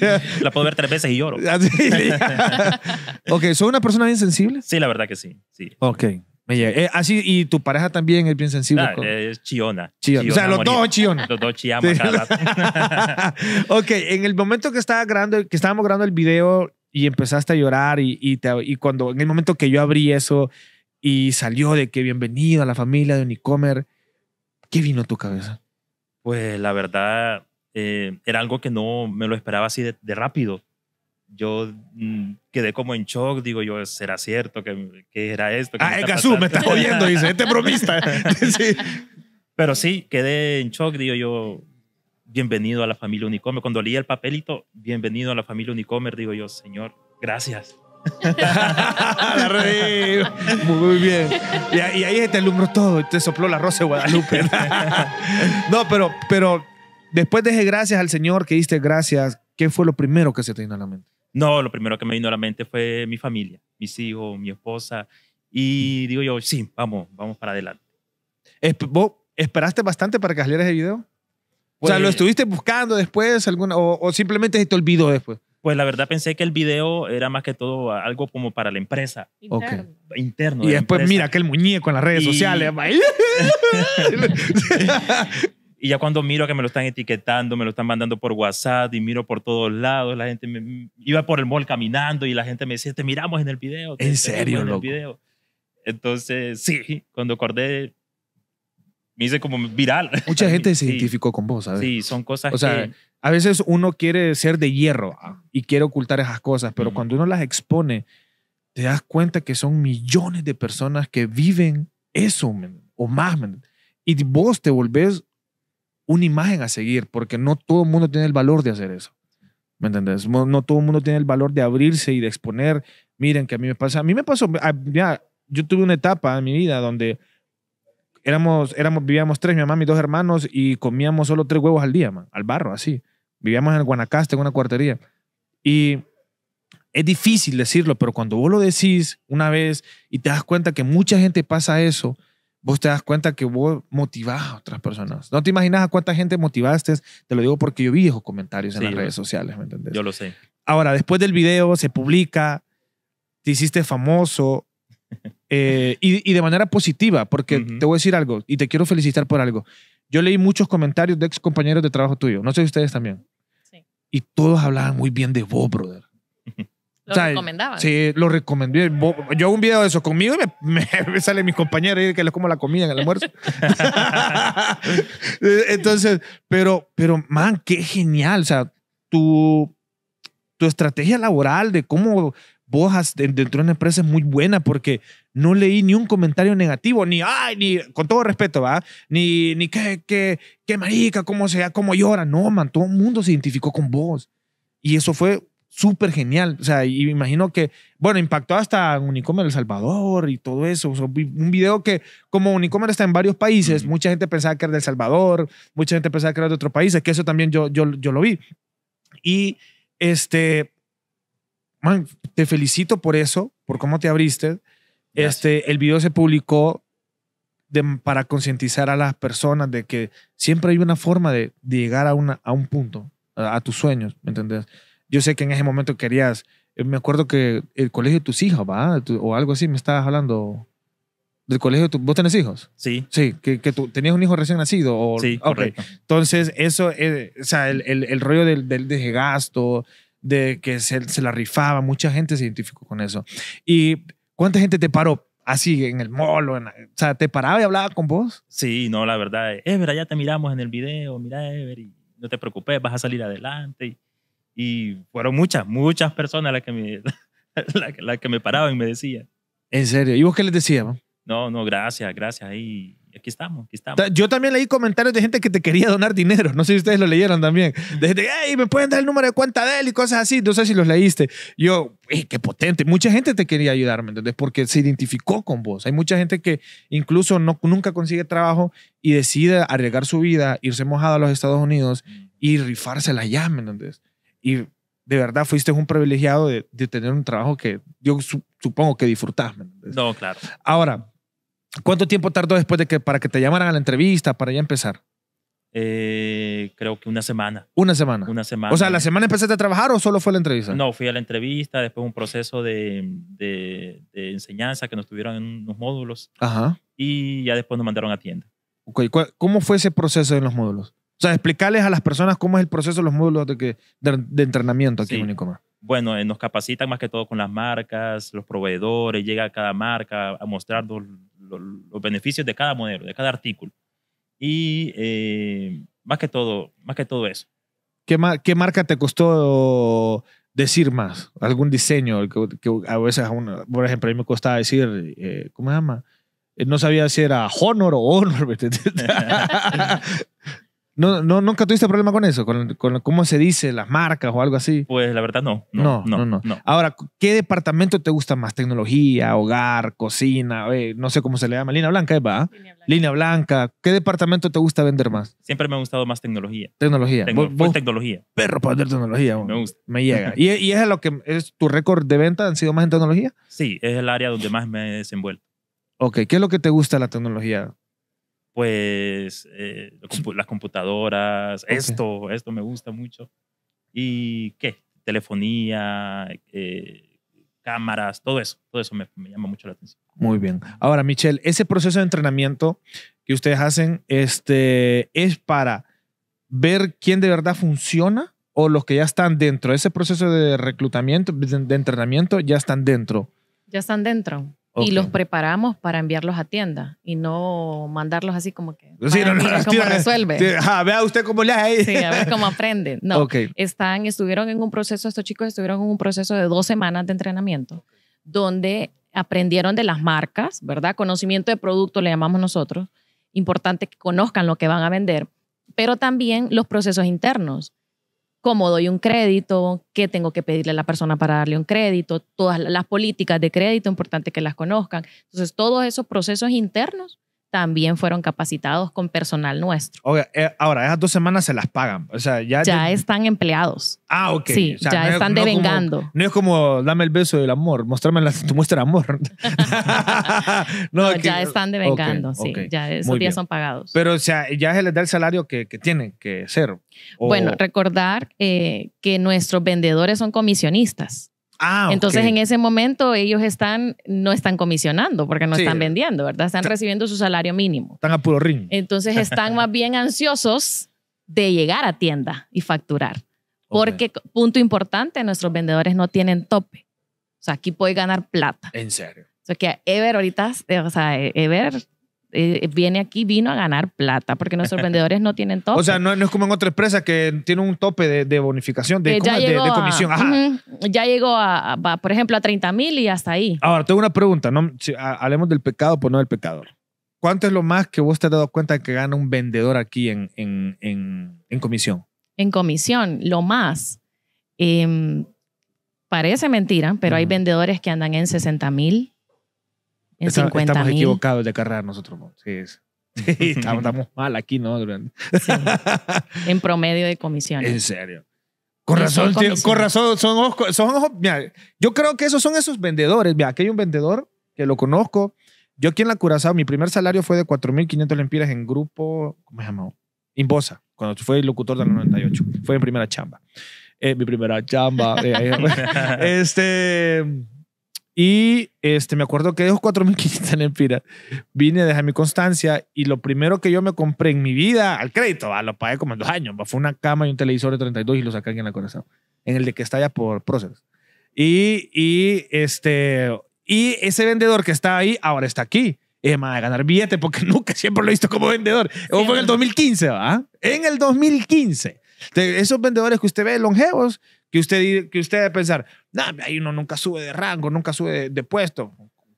La puedo ver tres veces y lloro. así. ok, ¿sos una persona bien sensible? Sí, la verdad que sí, sí. Ok. Me llega. Eh, así, y tu pareja también es bien sensible. Ah, con- es chiona. Chillona. O sea, los morir. dos chillones. Los dos chillamos Sí. cada rato. ok, en el momento que estaba grabando, que estábamos grabando el video y empezaste a llorar y, y, te- y cuando en el momento que yo abrí eso y salió de que bienvenido a la familia de Unicomer, ¿qué vino a tu cabeza? Pues la verdad, eh, era algo que no me lo esperaba así de, de rápido. Yo mm, quedé como en shock, digo yo, ¿será cierto que, que era esto? que Ah, el Gazú me pasando?" está jodiendo, dice, este bromista. sí. Pero sí, quedé en shock, digo yo, bienvenido a la familia Unicomer. Cuando leí el papelito, bienvenido a la familia Unicomer, digo yo, Señor, gracias. la reí. Muy bien. Y, y ahí se te alumbró todo y te sopló la rosa de Guadalupe. no, pero, pero después de gracias al Señor que diste gracias, ¿qué fue lo primero que se te vino a la mente? No, lo primero que me vino a la mente fue mi familia, mis hijos, mi esposa. Y digo yo, sí, vamos, vamos para adelante. ¿Vos esperaste bastante para que saliera ese video? o sea, Pues- ¿lo estuviste buscando después alguna, o, o simplemente se te olvidó después? Pues la verdad pensé que el video era más que todo algo como para la empresa, Ok. Interno. interno. y de la después empresa. mira aquel muñeco en las redes Y- sociales. Y ya cuando miro que me lo están etiquetando, me lo están mandando por WhatsApp y miro por todos lados, la gente me, iba por el mall caminando y la gente me decía, te miramos en el video. te- ¿En te serio, vimos en el loco? video. Entonces, sí, cuando acordé, me hice como viral. Mucha gente se Sí, identificó con vos, ¿sabes? Sí, son cosas O sea, que... A veces uno quiere ser de hierro y quiere ocultar esas cosas, pero cuando uno las expone, te das cuenta que son millones de personas que viven eso men, o más. Y vos te volvés una imagen a seguir, porque no todo el mundo tiene el valor de hacer eso. ¿Me entendés? No, no todo el mundo tiene el valor de abrirse y de exponer. Miren que a mí me pasa. A mí me pasó. ah, mira, yo tuve una etapa en mi vida donde éramos, éramos, vivíamos tres, mi mamá, mis dos hermanos, y comíamos solo tres huevos al día, man, al barro, así. Vivíamos en Guanacaste, en una cuartería. Y es difícil decirlo, pero cuando vos lo decís una vez y te das cuenta que mucha gente pasa eso, vos te das cuenta que vos motivás a otras personas. No te imaginas a cuánta gente motivaste, te lo digo porque yo vi esos comentarios en Sí, las redes sociales, ¿me entendés? Yo lo sé. Ahora, después del video se publica, te hiciste famoso eh, y, y de manera positiva, porque Ujú. te voy a decir algo y te quiero felicitar por algo. Yo leí muchos comentarios de ex compañeros de trabajo tuyo, no sé si ustedes también. Sí. Y todos hablaban muy bien de vos, brother. Lo O sea, recomendaban. Sí, lo recomendé. Yo hago un video de eso conmigo y me, me, me salen mis compañeros y que les como la comida en el almuerzo. Entonces, pero, pero, man, qué genial. O sea, tu, tu estrategia laboral de cómo vos has- de- dentro de una empresa es muy buena porque no leí ni un comentario negativo, ni, ay, ni, con todo respeto, ¿va? Ni, ni que, que, que marica, cómo sea, cómo llora. No, man, todo el mundo se identificó con vos. Y eso fue súper genial. O sea, y me imagino que, bueno, impactó hasta Unicomer El Salvador y todo eso. O sea, vi un video que, como Unicomer está en varios países, mucha gente pensaba que era de El Salvador, mucha gente pensaba que era de otros países, que eso también yo, yo, yo lo vi. Y este, man, te felicito por eso, por cómo te abriste. Este, el video se publicó de- para concientizar a las personas de que siempre hay una forma de, de llegar a, una, a un punto, a, a tus sueños, ¿me entendés? Yo sé que en ese momento querías, eh, me acuerdo que el colegio de tus hijos, ¿va? O algo así, me estabas hablando del colegio ¿Vos tenés hijos? Sí, Sí, que, que tú tenías un hijo recién nacido. O, sí, correcto. Entonces, eso, eh, o sea, el, el, el rollo del, del de gasto, de que se, se la rifaba, mucha gente se identificó con eso. ¿Y cuánta gente te paró así en el mall? O, en la- o sea, ¿te paraba y hablaba con vos? Sí, no, la verdad. Ever, ya te miramos en el video, mira, Ever, y no te preocupes, vas a salir adelante. Y, y fueron muchas, muchas personas las que me, que, las que me paraban y me decían, En serio. ¿Y vos qué les decías? no, no, gracias, gracias. Y aquí estamos, aquí estamos. Ta- Yo también leí comentarios de gente que te quería donar dinero. No sé si ustedes lo leyeron también. De gente, hey, me pueden dar el número de cuenta de él y cosas así. No sé si los leíste. Yo, "Ey, qué potente. Mucha gente te quería ayudar, ¿me entendés? Porque se identificó con vos. Hay mucha gente que incluso no, nunca consigue trabajo y decide arriesgar su vida, irse mojado a los Estados Unidos y rifársela allá, ¿me entendés? Y de verdad fuiste un privilegiado de, de tener un trabajo que yo su- supongo que disfrutás, ¿me entendés? No, claro. Ahora, ¿cuánto tiempo tardó después de que para que te llamaran a la entrevista, para ya empezar? Eh, creo que una semana. Una semana. Una semana. o sea, ¿la semana empezaste a trabajar o solo fue la entrevista? No, fui a la entrevista, después un proceso de, de, de enseñanza que nos tuvieron en unos módulos Ajá. y ya después nos mandaron a tienda. Ok, ¿cu- ¿Cómo fue ese proceso en los módulos? O sea, explicarles a las personas cómo es el proceso de los módulos de, que, de, de entrenamiento aquí Sí. en Unicoma. Bueno, eh, nos capacitan más que todo con las marcas, los proveedores, llega cada marca a mostrarnos lo- los beneficios de cada modelo, de cada artículo. Y eh, más que todo, más que todo eso. ¿Qué, ma- ¿Qué marca te costó decir más? ¿Algún diseño? Que, que a veces, a uno- por ejemplo, a mí me costaba decir, eh, ¿cómo se llama? Eh, No sabía si era Honor o Honor. No, no, ¿Nunca tuviste problema con eso? Con, con cómo se dice, las marcas o algo así. Pues la verdad no. No, No, no, no. Ahora, ¿qué departamento te gusta más? ¿Tecnología, hogar, cocina? eh, no sé cómo se le llama. Línea blanca, ¿va? Línea blanca. ¿Qué departamento te gusta vender más? Siempre me ha gustado más tecnología. Tecnología. Tecno- Vos- full vos, tecnología. perro para vender tecnología. Me gusta. Me llega. ¿Y, y es lo que es tu récord de venta? ¿Han sido más en tecnología? Sí, es el área donde más me he desenvuelto. Ok. ¿Qué es lo que te gusta de la tecnología? Pues eh, las computadoras, esto, esto me gusta mucho. ¿Y qué? Telefonía, eh, cámaras, todo eso. Todo eso me, me llama mucho la atención. Muy bien. Ahora, Michelle, ese proceso de entrenamiento que ustedes hacen, este, ¿es para ver quién de verdad funciona o los que ya están dentro? Ese proceso de reclutamiento, de, de entrenamiento, ya están dentro. Ya están dentro. Ok. Y los preparamos para enviarlos a tienda y no mandarlos así como que. Sí, "Vaya, no, no, mire cómo tira- resuelve. Ajá, vea usted cómo le hace. Sí, a ver cómo aprenden. No, Ok. están, estuvieron en un proceso, estos chicos estuvieron en un proceso de dos semanas de entrenamiento, donde aprendieron de las marcas, ¿verdad? Conocimiento de producto le llamamos nosotros. Importante que conozcan lo que van a vender, pero también los procesos internos. Cómo doy un crédito, qué tengo que pedirle a la persona para darle un crédito, todas las políticas de crédito, importante que las conozcan. Entonces, todos esos procesos internos también fueron capacitados con personal nuestro. Oiga, eh, ahora, esas dos semanas se las pagan. O sea, ya. Ya están empleados. Ah, ok. Sí, O sea, ya no es- están no como- devengando. no es como dame el beso del amor, mostrarme la, tu muestra de amor. No, que- ya están devengando, ok, sí. Ya esos Muy días bien. son pagados. Pero, o sea, ya se les da el salario que, que tienen que ser. O- bueno, recordar eh, que nuestros vendedores son comisionistas. Ah, Entonces, en ese momento, ellos están, no están comisionando porque no Sí. están vendiendo, ¿verdad? Están recibiendo su salario mínimo. Están a puro ring. Entonces, están más bien ansiosos de llegar a tienda y facturar. Porque, punto importante, nuestros vendedores no tienen tope. O sea, aquí puede ganar plata. En serio. O sea, que Ever ahorita, eh, o sea, Ever eh, viene aquí, vino a ganar plata, porque nuestros vendedores no tienen tope. O sea, no, no es como en otra empresa que tiene un tope de, de bonificación, de, Eh, de, de a- comisión. Ujú, ya llegó a, a- por ejemplo, a 30 mil y hasta ahí. Ahora, tengo una pregunta. ¿no? Si, ha- hablemos del pecado, pues no del pecador. ¿Cuánto es lo más que vos te has dado cuenta que gana un vendedor aquí en, en, en, en comisión? En comisión, lo más. em, parece mentira, pero hay Ujú. vendedores que andan en 60 mil, en Está- 50 estamos mil. equivocados de carrera nosotros. ¿no? Sí, es- Sí, estamos, estamos mal aquí, ¿no? sí, en promedio de en comisiones. serio. Con razón, tío, con razón, son ojos, son ojos- mira, yo creo que esos son esos vendedores. Mira, aquí hay un vendedor que lo conozco. Yo aquí en la Curazao, mi primer salario fue de 4.500 lempiras en grupo, ¿cómo se llama? Inbosa, cuando fue el locutor de la 98. Fue mi primera chamba. Eh, mi primera chamba. eh, este, y este, me acuerdo que de esos 4.500 lempiras vine a dejar mi constancia y lo primero que yo me compré en mi vida al crédito, ah, lo pagué como en dos años, va, fue una cama y un televisor de 32 y lo saqué aquí en la corazón, en el de que está allá por Procesos. Y, y, este, y ese vendedor que está ahí ahora está aquí. Es más de ganar billete porque nunca siempre lo he visto como vendedor. Fue en el 2015, ¿va? En el 2015. De esos vendedores que usted ve longevos, que usted, que usted debe pensar, no, ahí uno nunca sube de rango, nunca sube de, de puesto.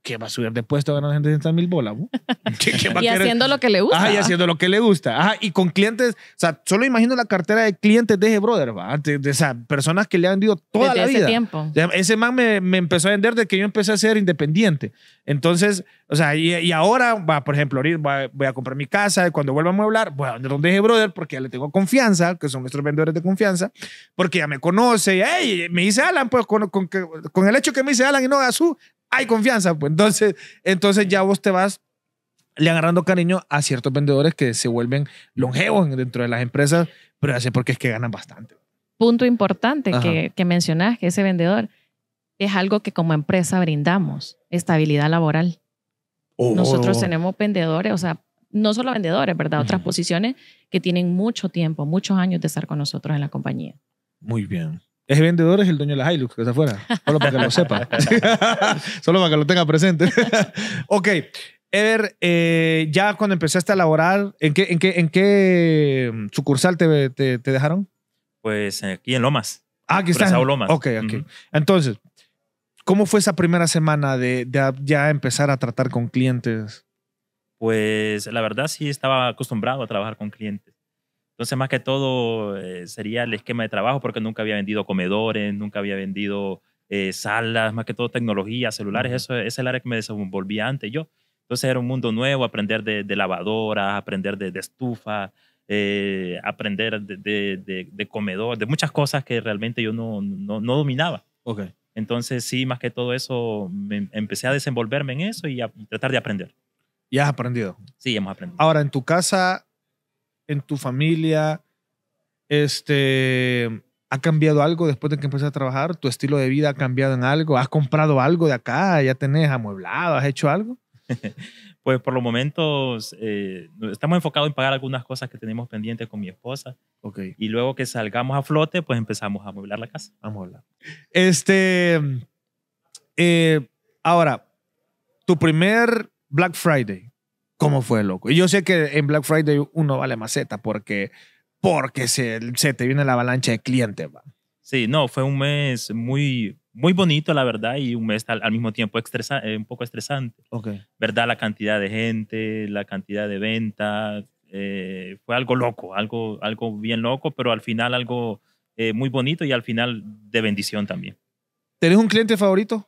¿Qué va a subir de puesto ganando 100 mil bolas? ¿Qué- qué va a Y querer? haciendo lo que le gusta. Ajá, y haciendo lo que le gusta. Ajá, y con clientes, o sea, solo imagino la cartera de clientes de ese brother, ¿va? De, de esas personas que le han vendido toda desde la ese vida. tiempo. Ese man me, me empezó a vender de que yo empecé a ser independiente. Entonces, o sea, y, y ahora, va, por ejemplo, ahorita voy a, voy a comprar mi casa y cuando vuelva a mueblar, voy a vender donde ese brother porque ya le tengo confianza, que son nuestros vendedores de confianza, porque ya me conoce. Y, hey, me dice Alan, pues con, con, con el hecho que me dice Alan y no Gazú, hay confianza. Pues entonces, entonces ya vos te vas le agarrando cariño a ciertos vendedores que se vuelven longevos dentro de las empresas, pero así porque es que ganan bastante. Punto importante Ajá. que, que mencionás, que ese vendedor es algo que como empresa brindamos, estabilidad laboral. Nosotros Oh. tenemos vendedores, o sea, no solo vendedores, ¿verdad? Otras posiciones que tienen mucho tiempo, muchos años de estar con nosotros en la compañía. Muy bien. Ese vendedor es el dueño de la Hilux, que está afuera. Solo para que lo sepa. Solo para que lo tenga presente. ok. Ever, eh, ya cuando empezaste a laborar, ¿en qué, en qué, en qué mm, sucursal te, te, te dejaron? Pues aquí en Lomas. Ah, aquí está. Lomas. Ok, ok. Entonces, ¿cómo fue esa primera semana de, de ya empezar a tratar con clientes? Pues la verdad sí estaba acostumbrado a trabajar con clientes. Entonces, más que todo, eh, sería el esquema de trabajo, porque nunca había vendido comedores, nunca había vendido eh, salas, más que todo tecnología, celulares, eso es el área que me desenvolvía antes yo. Entonces era un mundo nuevo, aprender de, de lavadoras, aprender de, de estufa, eh, aprender de, de, comedor, de muchas cosas que realmente yo no, no, no dominaba. Ok. Entonces, sí, más que todo eso, me, empecé a desenvolverme en eso y a y tratar de aprender. Ya has aprendido. Sí, hemos aprendido. Ahora, en tu casa, en tu familia, este, ¿ha cambiado algo después de que empezaste a trabajar? ¿Tu estilo de vida ha cambiado en algo? ¿Has comprado algo de acá? ¿Ya tenés amueblado? ¿Has hecho algo? Pues por los momentos eh, estamos enfocados en pagar algunas cosas que tenemos pendientes con mi esposa Ok, y luego que salgamos a flote, pues empezamos a amueblar la casa. a hablar. Este, eh, ahora, tu primer Black Friday, ¿cómo fue, loco? Y yo sé que en Black Friday uno vale maceta porque, porque se, se te viene la avalancha de clientes, va. Sí, no, fue un mes muy, muy bonito, la verdad, y un mes al, al mismo tiempo estresa- eh, un poco estresante. Ok. ¿Verdad? La cantidad de gente, la cantidad de ventas, eh, fue algo loco, algo, algo bien loco, pero al final algo eh, muy bonito y al final de bendición también. ¿Tenés un cliente favorito?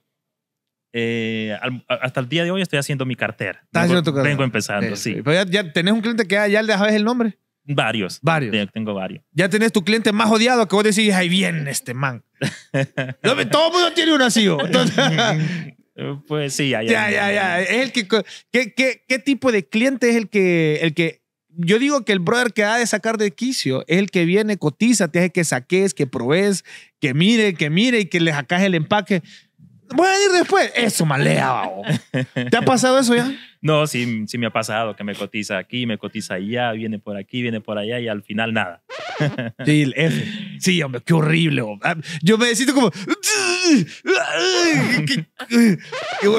Eh, al- hasta el día de hoy estoy haciendo mi cartera. Estás vengo, haciendo tu cartera. vengo empezando, sí. Pero ya, ya tenés un cliente que ya, ya le sabes el nombre. Varios. Varios. Sí, Tengo varios. Ya tenés tu cliente más odiado que vos decís, ahí viene este man. Todo el mundo tiene un así. Pues sí, hay- ya, ya, ya. Es el que, ¿qué, qué, qué tipo de cliente es el que, el que... Yo digo que el brother que ha de sacar de quicio es el que viene, cotiza, te hace que saques, que probes, que mire, que mire y que le sacas el empaque. Voy a ir después. Eso, malea. babo. ¿Te ha pasado eso ya? No, sí, sí me ha pasado que me cotiza aquí, me cotiza allá, viene por aquí, viene por allá y al final nada. Sí, el F. Sí, hombre, qué horrible. hombre. Ah, Yo me necesito como.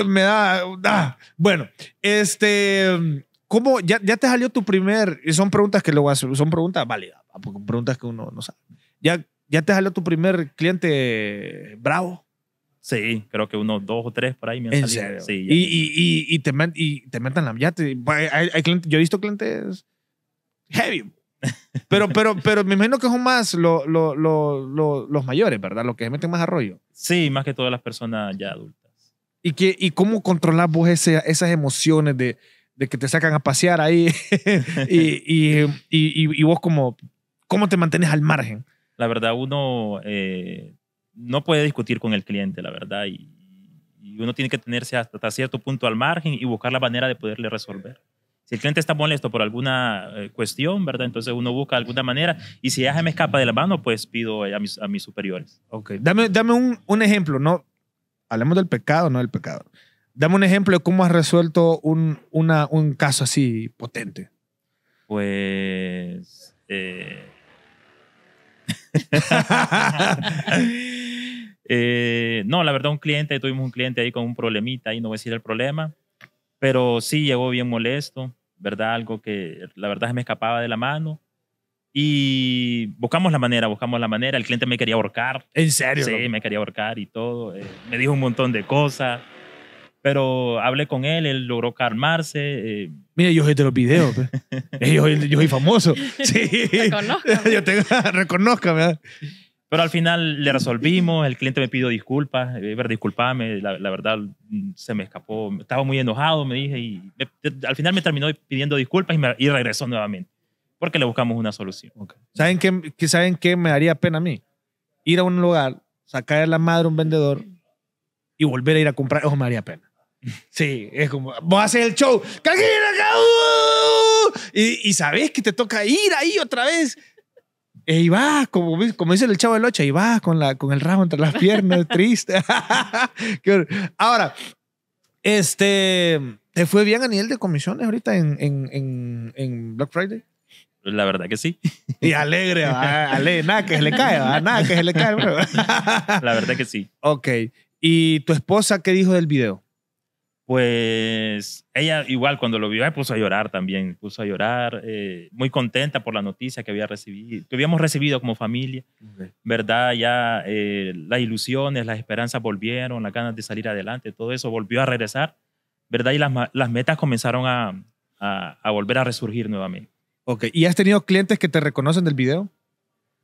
Me da. ah. Bueno, este. ¿Cómo? Ya, ya te salió tu primer. Son preguntas que luego hacer. Son preguntas válidas. Preguntas que uno no sabe. Ya, ya te salió tu primer cliente bravo. Sí, creo que unos dos o tres por ahí me han En salido. serio. Sí, y, ya. y, y, y te, men- y te metan la. Ya te, hay, hay clientes- yo he visto clientes heavy. Pero, pero, pero me imagino que son más lo- lo- lo- lo- los mayores, ¿verdad? Los que se meten más a rollo. Sí, más que todas las personas ya adultas. ¿Y, que, y cómo controlas vos ese- esas emociones de, de que te sacan a pasear ahí? y, y, y, y- y vos, como, ¿cómo te mantienes al margen? La verdad, uno eh, no puede discutir con el cliente, la verdad, y, y uno tiene que tenerse hasta, hasta cierto punto al margen y buscar la manera de poderle resolver. Si el cliente está molesto por alguna eh, cuestión, ¿verdad? Entonces uno busca alguna manera y si ya se me escapa de la mano, pues pido a mis, a mis superiores. Ok. Dame, dame un, un ejemplo, no. Hablemos del pecado, no del pecado. Dame un ejemplo de cómo has resuelto un, una, un caso así potente. Pues... eh, Eh, no, la verdad, un cliente, tuvimos un cliente ahí con un problemita, ahí no voy a decir el problema, pero sí llegó bien molesto, ¿verdad? Algo que la verdad se me escapaba de la mano. Y buscamos la manera, buscamos la manera. El cliente me quería ahorcar. ¿En serio? Sí, me quería ahorcar y todo. eh, me dijo un montón de cosas. Pero hablé con él, él logró calmarse. eh, Mira, yo soy de los videos. yo, soy- yo soy famoso. Sí. Reconózcame. yo tengo, reconozcame. ¿verdad? Pero al final le resolvimos, el cliente me pidió disculpas, eh, ver, disculpame, la, la verdad mm, se me escapó, estaba muy enojado, me dije, y me- al final me terminó pidiendo disculpas y, me- y regresó nuevamente, porque le buscamos una solución. ¿Saben qué, qué- ¿Saben qué me daría pena a mí? Ir a un lugar, sacar la madre a un vendedor y volver a ir a comprar. Eso me daría pena. Sí, es como, vos haces el show. Y, y sabes que te toca ir ahí otra vez. Y vas, como, como dice el chavo del 8, y vas con, la, con el rabo entre las piernas, triste. Ahora, este, ¿te fue bien a nivel de comisiones ahorita en, en, en, en Black Friday? La verdad que sí, Y alegre, alegre, nada que se le cae, ¿va? nada que se le cae. bro. la verdad que sí. ok. ¿Y tu esposa qué dijo del video? Pues ella igual cuando lo vio, eh, puso a llorar también, puso a llorar, eh, muy contenta por la noticia que, había recibido, que habíamos recibido como familia. ¿verdad? Ya eh, las ilusiones, las esperanzas volvieron, las ganas de salir adelante, todo eso volvió a regresar, ¿verdad? Y las, las metas comenzaron a, a, a volver a resurgir nuevamente. Ok. ¿Y has tenido clientes que te reconocen del video?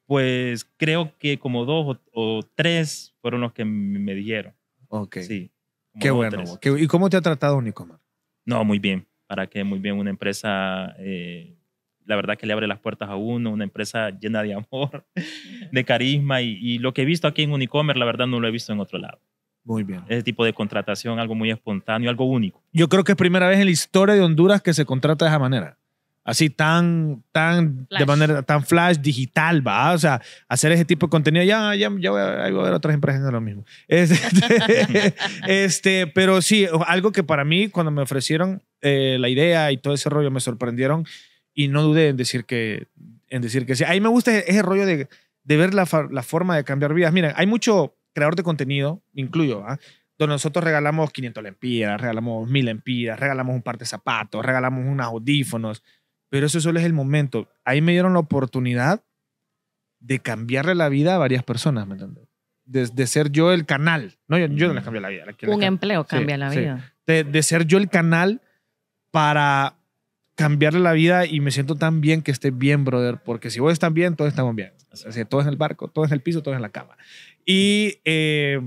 Pues creo que como dos o, o tres fueron los que me dijeron. Ok. Sí. Qué bueno. Qué- ¿Y cómo te ha tratado Unicomar? No, muy bien. Para que muy bien una empresa, eh, la verdad que le abre las puertas a uno, una empresa llena de amor, de carisma y, y lo que he visto aquí en Unicomer, la verdad no lo he visto en otro lado. Muy bien. Ese tipo de contratación, algo muy espontáneo, algo único. Yo creo que es primera vez en la historia de Honduras que se contrata de esa manera. Así tan, tan, de Flash. manera tan flash, digital, va. O sea, hacer ese tipo de contenido. Ya, ya, ya voy a, voy a ver otras empresas haciendo lo mismo. Este, este, pero sí, algo que para mí, cuando me ofrecieron eh, la idea y todo ese rollo, me sorprendieron y no dudé en decir que, en decir que sí. A mí me gusta ese rollo de, de ver la, la forma de cambiar vidas. Miren, hay mucho creador de contenido, incluyo, donde nosotros regalamos 500 lempiras, regalamos 1000 lempiras, regalamos un par de zapatos, regalamos unos audífonos, pero eso solo es el momento. Ahí me dieron la oportunidad de cambiarle la vida a varias personas, ¿me entiendes? De, de ser yo el canal. No, yo, yo no les cambié la vida. la Un cam- empleo Sí, cambia la sí. vida. de, de ser yo el canal para cambiarle la vida y me siento tan bien que esté bien, brother, porque si vos estás bien, todos estamos bien. O sea, todos en el barco, todos en el piso, todos en la cama. Y eh,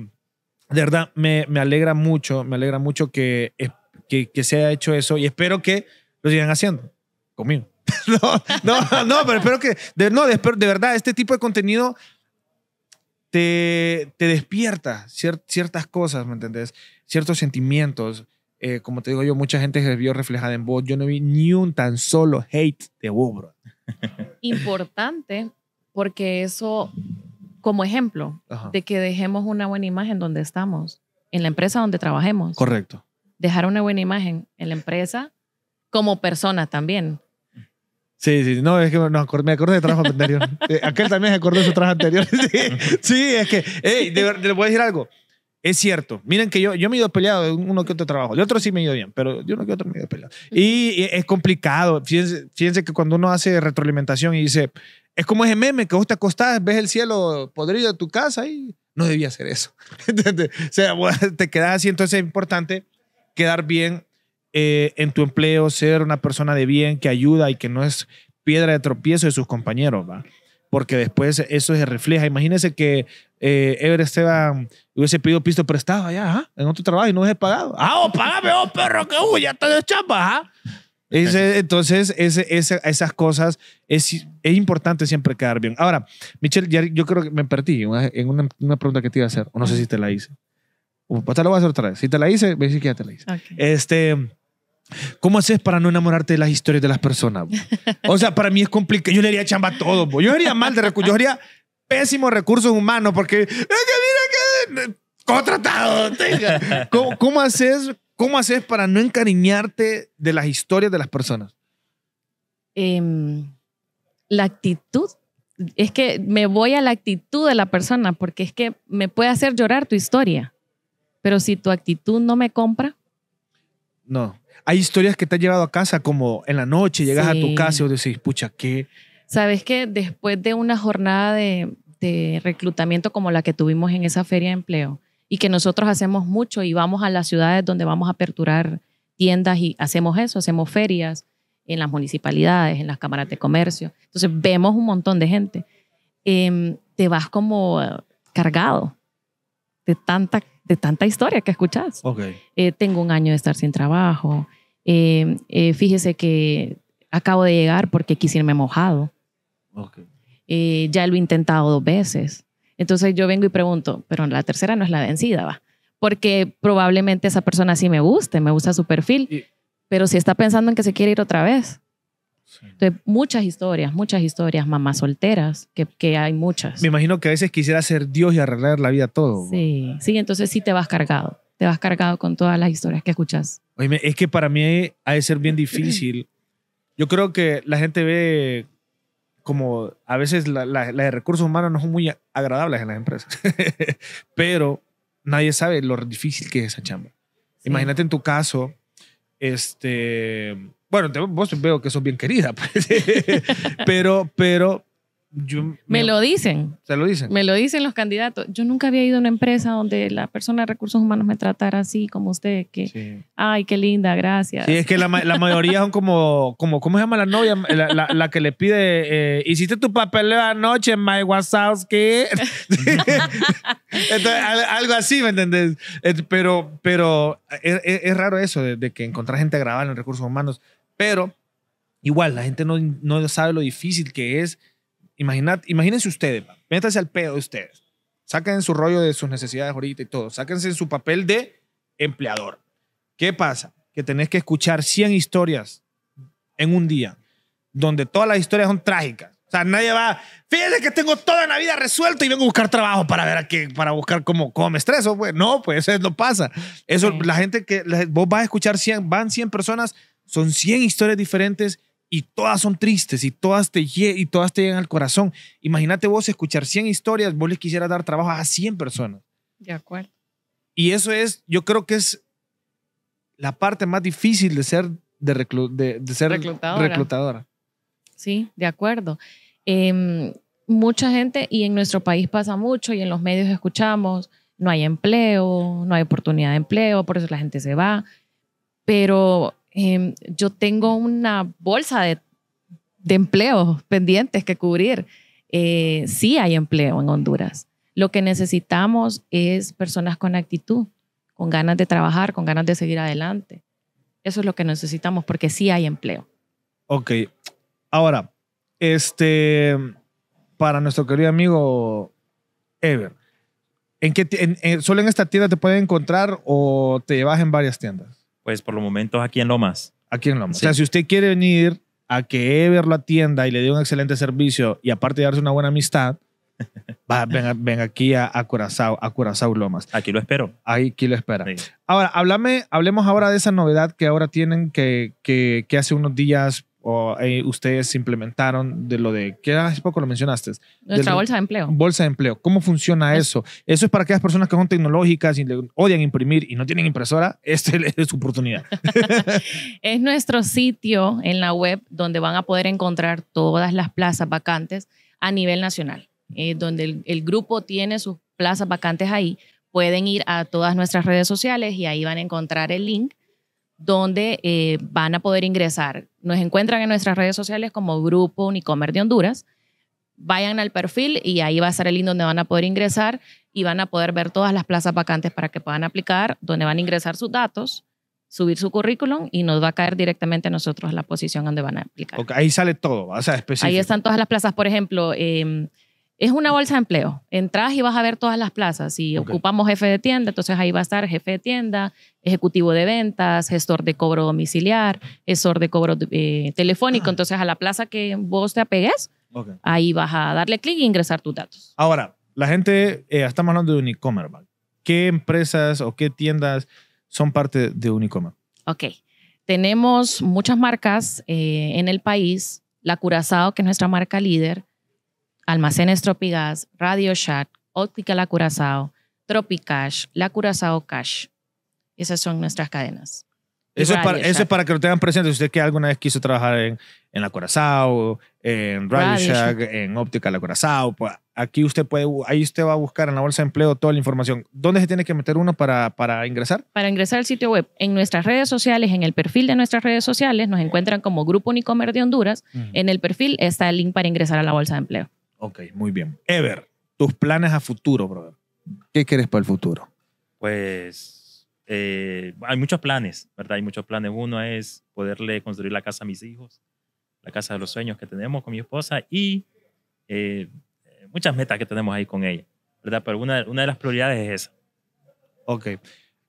de verdad, me, me alegra mucho, me alegra mucho que, eh, que, que se haya hecho eso y espero que lo sigan haciendo conmigo. no, no, no, pero espero que, de, no, de, de verdad, este tipo de contenido te, te despierta cier- ciertas cosas, ¿me entendés? Ciertos sentimientos. Eh, como te digo yo, mucha gente se vio reflejada en vos. Yo no vi ni un tan solo hate de vos, bro. Importante porque eso, como ejemplo, Ajá. de que dejemos una buena imagen donde estamos, en la empresa donde trabajemos. Correcto. Dejar una buena imagen en la empresa como persona también. Sí, sí, no, es que no, me acordé de trabajo anterior. Eh, Aquel también se acordó de su trabajo anterior. Sí, sí, es que, hey, les voy a decir algo. Es cierto. Miren que yo, yo me he ido peleado de uno que otro trabajo. De otro sí me he ido bien, pero de uno que otro me he ido peleado. Y, es complicado. Fíjense, fíjense que cuando uno hace retroalimentación y dice, es como ese meme que vos te acostás, ves el cielo podrido de tu casa y no debía hacer eso. O sea, te quedas así. Entonces es importante quedar bien eh, en tu empleo, ser una persona de bien que ayuda y que no es piedra de tropiezo de sus compañeros, ¿va? Porque después eso se refleja. Imagínense que eh, Ever Esteban hubiese pedido pisto prestado allá, ajá, en otro trabajo y no hubiese pagado. ¡Ah, oh, págame, oh, perro, que uy, ya estás de chamba, ajá! Ese- entonces, ese, ese- esas cosas es, es importante siempre quedar bien. Ahora, Michelle, ya- yo creo que me perdí en una, en una- una pregunta que te iba a hacer, o no sé si te la hice. O, te la voy a hacer otra vez. Si te la hice, me dices que ya te la hice. Este, ¿cómo haces para no enamorarte de las historias de las personas? bo? O sea, para mí es complicado. Yo le haría chamba a todo. bo. Yo haría mal de recursos. Yo haría pésimos recursos humanos porque es que mira que contratado. tenga. ¿Cómo, cómo haces, ¿Cómo haces para no encariñarte de las historias de las personas? Em, la actitud. Es que me voy a la actitud de la persona porque es que me puede hacer llorar tu historia. Pero si tu actitud no me compra, No. Hay historias que te han llevado a casa como en la noche llegas a tu Sí. casa y decís, pucha, ¿qué? sabes que después de una jornada de, de reclutamiento como la que tuvimos en esa feria de empleo y que nosotros hacemos mucho y vamos a las ciudades donde vamos a aperturar tiendas y hacemos eso, hacemos ferias en las municipalidades, en las cámaras de comercio. Entonces vemos un montón de gente. Em, te vas como eh, cargado de tanta, de tanta historia que escuchas. Ok. Eh, tengo un año de estar sin trabajo. Eh, eh, fíjese que acabo de llegar porque quise irme mojado. Ok. Eh, ya lo he intentado dos veces. Entonces yo vengo y pregunto, pero la tercera no es la vencida, va. Porque probablemente esa persona sí me guste, me gusta su perfil, Y- pero si está pensando en que se quiere ir otra vez. Sí. Entonces, muchas historias, muchas historias, mamás solteras, que, que hay muchas. Me imagino que a veces quisiera ser Dios y arreglar la vida todo. Sí, sí, entonces sí te vas cargado. Te vas cargado con todas las historias que escuchas. Oíme, es que para mí ha de ser bien difícil. Yo creo que la gente ve como a veces la, la- la de recursos humanos no son muy agradables en las empresas, pero nadie sabe lo difícil que es esa chamba. Sí. Imagínate en tu caso, este, bueno, te- vos veo que sos bien querida, pues, pero, pero yo- Me lo dicen. Se lo dicen. Me lo dicen los candidatos. Yo nunca había ido a una empresa donde la persona de recursos humanos me tratara así como usted, que, Sí. ay, qué linda, gracias. Sí, es que la, la mayoría son como, como, ¿cómo se llama la novia? La, la- la que le pide, eh, ¿hiciste tu papeleo anoche, my Wazowski? Entonces, al- algo así, ¿me entendés? Pero, pero es, es- es raro eso de, de que encontrar gente agradable en recursos humanos. Pero igual, la gente no, no sabe lo difícil que es. Imaginad, imagínense ustedes, métanse al pedo de ustedes. Saquen su rollo de sus necesidades ahorita y todo. Sáquense en su papel de empleador. ¿Qué pasa? Que tenés que escuchar 100 historias en un día, donde todas las historias son trágicas. O sea, nadie va, fíjate que tengo toda la vida resuelto y vengo a buscar trabajo para ver a qué, para buscar cómo, cómo me estreso. Pues no, pues eso no pasa. Eso, Sí. la gente que, la- vos vas a escuchar 100, van 100 personas, son 100 historias diferentes y todas son tristes y todas te, y todas te llegan al corazón. Imagínate vos escuchar 100 historias, vos les quisieras dar trabajo a 100 personas. De acuerdo. Y eso es, yo creo que es la parte más difícil de ser, de, reclu- de, de ser Reclutadora. reclutadora. Sí, de acuerdo. Em, mucha gente, y en nuestro país pasa mucho, y en los medios escuchamos, no hay empleo, no hay oportunidad de empleo, por eso la gente se va. Pero em, yo tengo una bolsa de, de empleos pendientes que cubrir. Eh, sí hay empleo en Honduras. Lo que necesitamos es personas con actitud, con ganas de trabajar, con ganas de seguir adelante. Eso es lo que necesitamos porque sí hay empleo. Ok. Ahora, este, para nuestro querido amigo Ever, ¿en qué, ¿solo en esta tienda te pueden encontrar o te llevas en varias tiendas? Pues por los momentos aquí en Lomas. Aquí en Loma. Sí. O sea, si usted quiere venir a que Ever lo atienda y le dé un excelente servicio y aparte de darse una buena amistad, va, ven, ven aquí a, a Curazao, a Curazao Lomas. Aquí lo espero. Ahí aquí lo espera. Sí. Ahora, háblame, hablemos ahora de esa novedad que ahora tienen que, que, que hace unos días o, eh, ustedes implementaron de lo de, que hace poco lo mencionaste, Nuestra Del- bolsa de empleo. bolsa de empleo. ¿Cómo funciona Es- eso? Eso es para aquellas personas que son tecnológicas y le odian imprimir y no tienen impresora. Esta es su oportunidad. Es nuestro sitio en la web donde van a poder encontrar todas las plazas vacantes a nivel nacional, eh, donde el, el grupo tiene sus plazas vacantes ahí. Pueden ir a todas nuestras redes sociales y ahí van a encontrar el link donde eh, van a poder ingresar. Nos encuentran en nuestras redes sociales como Grupo Unicomer de Honduras. Vayan al perfil y ahí va a estar el link donde van a poder ingresar y van a poder ver todas las plazas vacantes para que puedan aplicar, donde van a ingresar sus datos, subir su currículum y nos va a caer directamente a nosotros la posición donde van a aplicar. Ahí sale todo, o sea, específico. Ahí están todas las plazas, por ejemplo, eh, es una bolsa de empleo. Entras y vas a ver todas las plazas. Si ocupamos jefe de tienda, entonces ahí va a estar jefe de tienda, ejecutivo de ventas, gestor de cobro domiciliar, gestor de cobro eh, telefónico. Ah. Entonces a la plaza que vos te apegues, ahí vas a darle clic e ingresar tus datos. Ahora, la gente, eh, estamos hablando de Unicomer, ¿vale? ¿Qué empresas o qué tiendas son parte de Unicomer? Ok. Tenemos muchas marcas eh, en el país. La Curazao, que es nuestra marca líder. Almacenes Tropigas, Radio Shack, Óptica La Curazao, Tropicash, La Curazao Cash. Esas son nuestras cadenas. Eso es, para, eso es Shack. para que lo tengan presente. Si usted que alguna vez quiso trabajar en, en la Corazao, en Radio, Radio Shack, en Óptica La Corazao, pues aquí usted puede, ahí usted va a buscar en la bolsa de empleo toda la información. ¿Dónde se tiene que meter uno para, para ingresar? Para ingresar al sitio web, en nuestras redes sociales, en el perfil de nuestras redes sociales, nos encuentran como Grupo Unicomer de Honduras. En el perfil está el link para ingresar a la bolsa de empleo. Ok, muy bien. Ever, tus planes a futuro, brother. ¿Qué quieres para el futuro? Pues eh, hay muchos planes, ¿verdad? Hay muchos planes. Uno es poderle construir la casa a mis hijos, la casa de los sueños que tenemos con mi esposa y eh, muchas metas que tenemos ahí con ella, ¿verdad? Pero una, una de las prioridades es esa. Ok.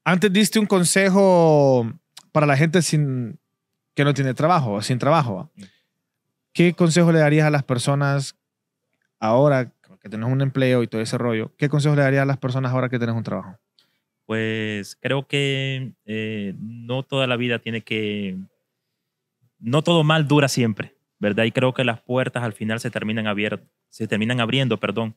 Antes diste un consejo para la gente sin, que no tiene trabajo, o sin trabajo. Mm. ¿Qué consejo le darías a las personas ahora que tenés un empleo y todo ese rollo? ¿Qué consejo le darías a las personas ahora que tenés un trabajo? Pues creo que eh, no toda la vida tiene que, no todo mal dura siempre, ¿verdad? Y creo que las puertas al final se terminan abiertas, se terminan abriendo, perdón.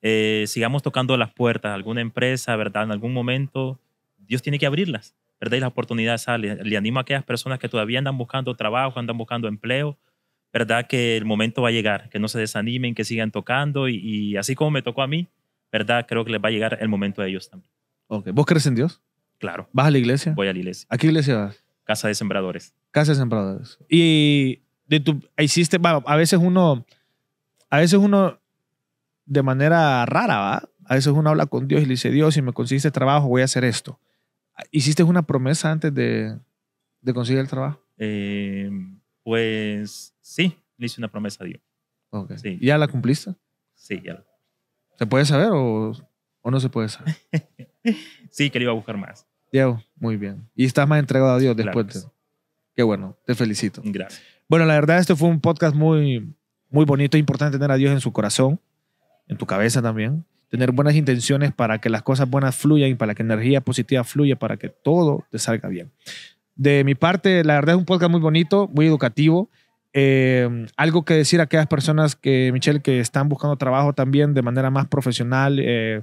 Eh, sigamos tocando las puertas alguna empresa, ¿verdad? En algún momento Dios tiene que abrirlas, ¿verdad? Y la oportunidad sale. Le animo a aquellas personas que todavía andan buscando trabajo, andan buscando empleo, ¿verdad? Que el momento va a llegar, que no se desanimen, que sigan tocando y, y así como me tocó a mí, ¿verdad? Creo que les va a llegar el momento a ellos también. Ok. ¿Vos crees en Dios? Claro, ¿Vas a la iglesia? voy a la iglesia, ¿A qué iglesia vas? casa de sembradores. Casa de Sembradores. Y de tu, hiciste, va, a veces uno, a veces uno de manera rara, ¿va? A veces uno habla con Dios y le dice, Dios, si me consiguiste trabajo, voy a hacer esto. ¿Hiciste una promesa antes de, de conseguir el trabajo? Eh, pues sí, le hice una promesa a Dios. Ok. Sí. ¿Ya la cumpliste? Sí, ya lo- ¿Se puede saber o, o no se puede saber? sí, que le iba a buscar más. Diego, muy bien. Y estás más entregado a Dios Claro después. sí. Qué bueno, te felicito. Gracias. Bueno, la verdad, este fue un podcast muy, muy bonito. Es importante tener a Dios en su corazón, en tu cabeza también. Tener buenas intenciones para que las cosas buenas fluyan y para que energía positiva fluya, para que todo te salga bien. De mi parte, la verdad es un podcast muy bonito, muy educativo. Eh, algo que decir a aquellas personas que, Michelle, que están buscando trabajo también de manera más profesional, eh,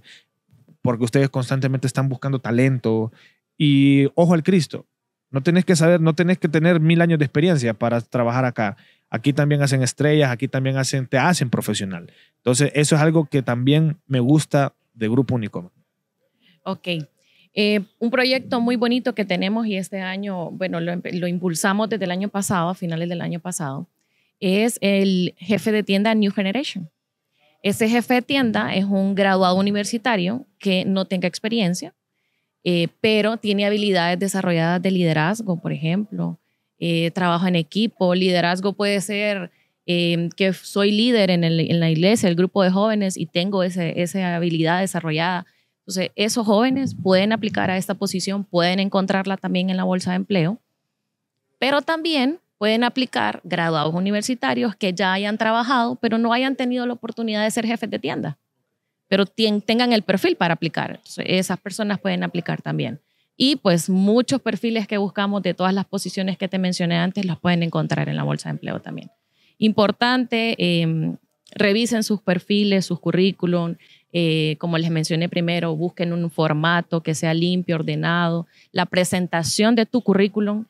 porque ustedes constantemente están buscando talento. Y ojo al Cristo. No tenés que saber, no tenés que tener mil años de experiencia para trabajar acá. Aquí también hacen estrellas, aquí también hacen, te hacen profesional. Entonces, eso es algo que también me gusta de Grupo Unicom. Ok. Eh, un proyecto muy bonito que tenemos y este año, bueno, lo, impulsamos desde el año pasado, a finales del año pasado, es el jefe de tienda New Generation. Ese jefe de tienda es un graduado universitario que no tenga experiencia, eh, pero tiene habilidades desarrolladas de liderazgo, por ejemplo, eh, trabajo en equipo, liderazgo puede ser eh, que soy líder en, el- en la iglesia, el grupo de jóvenes y tengo ese, esa habilidad desarrollada. Entonces, esos jóvenes pueden aplicar a esta posición, pueden encontrarla también en la bolsa de empleo, pero también pueden aplicar graduados universitarios que ya hayan trabajado, pero no hayan tenido la oportunidad de ser jefes de tienda, pero tien- tengan el perfil para aplicar. Entonces, esas personas pueden aplicar también. Y pues muchos perfiles que buscamos de todas las posiciones que te mencioné antes los pueden encontrar en la bolsa de empleo también. Importante, eh, revisen sus perfiles, sus currículum, eh, como les mencioné primero, busquen un formato que sea limpio, ordenado. La presentación de tu currículum,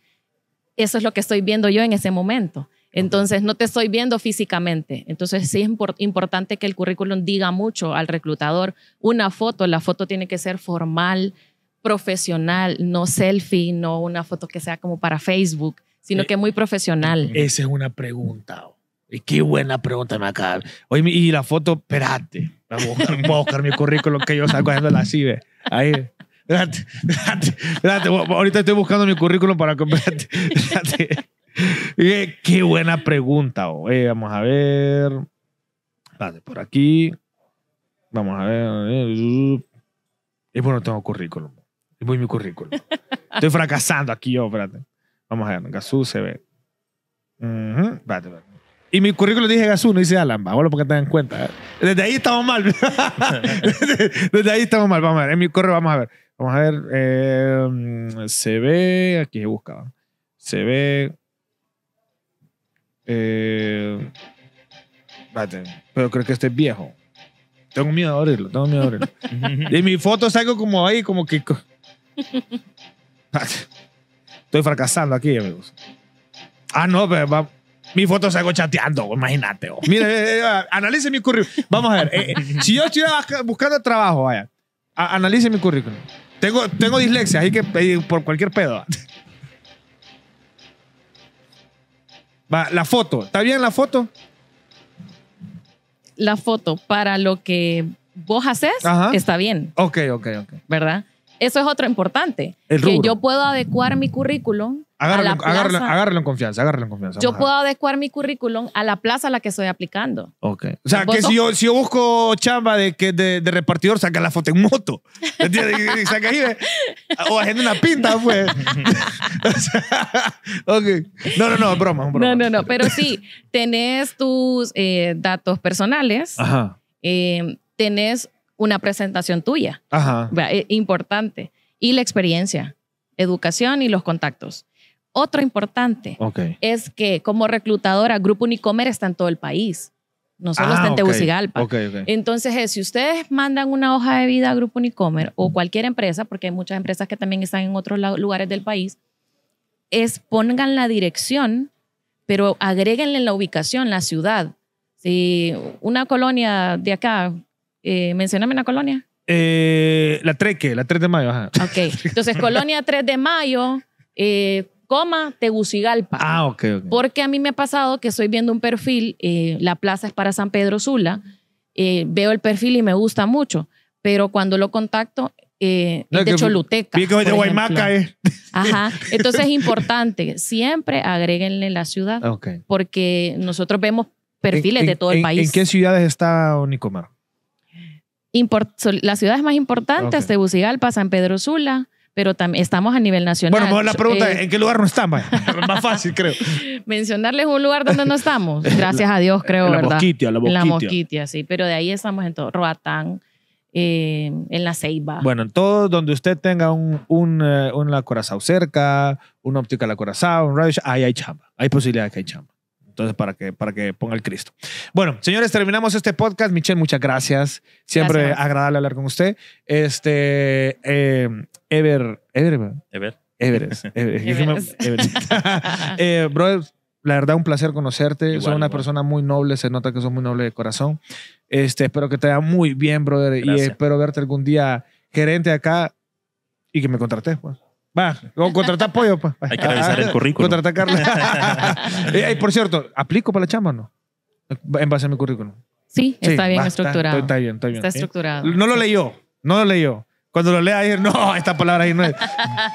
eso es lo que estoy viendo yo en ese momento. Entonces, no te estoy viendo físicamente. Entonces, sí es impor- importante que el currículum diga mucho al reclutador. Una foto, la foto tiene que ser formal, profesional, no selfie, no una foto que sea como para Facebook, sino Eh, que muy profesional. Esa es una pregunta. oh. Y qué buena pregunta me acaba. Oye, y la foto, espérate. Voy a buscar, voy a buscar mi currículum que yo salgo haciendo la CIBE. Ahí. Espérate, espérate, espérate. Ahorita estoy buscando mi currículum para. Eh, Qué buena pregunta. oh. Eh, vamos a ver. Espérate, por aquí. Vamos a ver. Y bueno, no tengo currículum. Y voy mi currículum. Estoy fracasando aquí yo, espérate. Vamos a ver. Gazú se ve. Ujú, espérate, espérate. Y mi currículum dice Gazú, no dice Alan. Bueno, porque tengan en cuenta. ¿eh? Desde ahí estamos mal. Desde ahí estamos mal. Vamos a ver. En mi correo, vamos a ver. Vamos a ver. eh, se ve. Aquí buscaba. Se ve. Eh, espérate, pero creo que este es viejo. Tengo miedo de abrirlo. Tengo miedo de abrirlo. Y mi foto salgo como ahí, como que. Estoy fracasando aquí, amigos. Ah, no, pero va- mi foto salgo chateando, imagínate. oh. Mire, eh, eh, analice mi currículum. Vamos a ver. eh, si yo estuviera busca- buscando trabajo, vaya, a- analice mi currículum. Tengo, tengo dislexia, así que eh, por cualquier pedo. va. La foto. ¿Está bien la foto? La foto para lo que vos haces Ajá. está bien, Ok, ok, ok. ¿verdad? Eso es otro importante. El que yo puedo adecuar mi currículum Agárralo, agárralo, agárralo en confianza, agárralo en confianza. Yo puedo adecuar mi currículum a la plaza a la que estoy aplicando. Ok. O sea, ¿Vos que no? si yo, si yo busco chamba de, que de, de repartidor, saca la foto en moto. ¿Entiendes? Saca ahí, ve. o haciendo una pinta, pues. O sea, ok. No, no, no, es broma, es broma. No, no, no, pero sí, tenés tus eh, datos personales, Ajá, eh, tenés una presentación tuya, ajá. Eh, importante, y la experiencia, educación y los contactos. Otro importante Ok. es que como reclutadora, Grupo Unicomer está en todo el país, no solo Ah, está en ok. Tegucigalpa. Ok, ok. Entonces, eh, si ustedes mandan una hoja de vida a Grupo Unicomer o cualquier empresa, porque hay muchas empresas que también están en otros lugares del país, es pongan la dirección pero agréguenle la ubicación, la ciudad. Si una colonia de acá, eh, mencioname una colonia. Eh, la Treque, la 3 de mayo. Ajá. Ok, entonces colonia 3 de mayo, eh, coma, Tegucigalpa. Ah, ok, ok. Porque a mí me ha pasado que estoy viendo un perfil, eh, la plaza es para San Pedro Sula, eh, veo el perfil y me gusta mucho, pero cuando lo contacto eh, No, es de que- Choluteca. Que es de Guaymaca, ejemplo. eh. Ajá, entonces es importante, siempre agréguenle la ciudad, Ok. porque nosotros vemos perfiles ¿En- de todo en- el país. ¿En qué ciudades está Unicomer? Import- las ciudades más importantes, Ok. Tegucigalpa, San Pedro Sula, pero también estamos a nivel nacional. Bueno, mejor la pregunta Eh, es, ¿en qué lugar no vaya? Más fácil, creo. mencionarles un lugar donde no estamos. Gracias a Dios, creo, la ¿verdad? Mosquitia, la En la Mosquitia. Mosquitia, sí. Pero de ahí estamos en todo. Roatán, eh, en la Ceiba. Bueno, en todo donde usted tenga un, un, eh, un La Corazao cerca, una óptica La Corazao, un radio, ahí hay chamba. Hay posibilidad de que hay chamba. Entonces, para que, para que ponga el Cristo. Bueno, señores, terminamos este podcast. Michelle, muchas gracias. Siempre Gracias. agradable hablar con usted. Este, eh, Ever, Ever, ¿verdad? A ver, Everest. Everest. Everest. Everest. eh, brother, la verdad, un placer conocerte. Igual, Sos una igual. persona muy noble. Se nota que sos muy noble de corazón. Este, espero que te vaya muy bien, brother. Y espero verte algún día gerente acá y que me contrates, pues. Va, o contratar pollo, pues. hay que revisar el currículum. Contratar a Carla. Eh, eh, por cierto, ¿aplico para la chamba o no? En base a mi currículum. sí, Sí, está bien va, estructurado. Está, bien, está bien. Está Eh, estructurado. No lo leyó, no lo leyó. Cuando lo lea, dije, no, esta palabra ahí no es.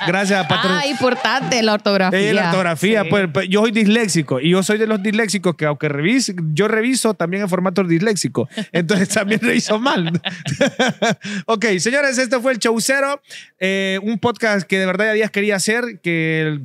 Gracias, patrón. Ah, importante la ortografía. Eh, la ortografía, Sí. pues, pues, yo soy disléxico y yo soy de los disléxicos que aunque revise, yo reviso también en formato disléxico. Entonces también reviso mal. ok, señores, esto fue el Chaucero, eh, un podcast que de verdad ya días quería hacer, que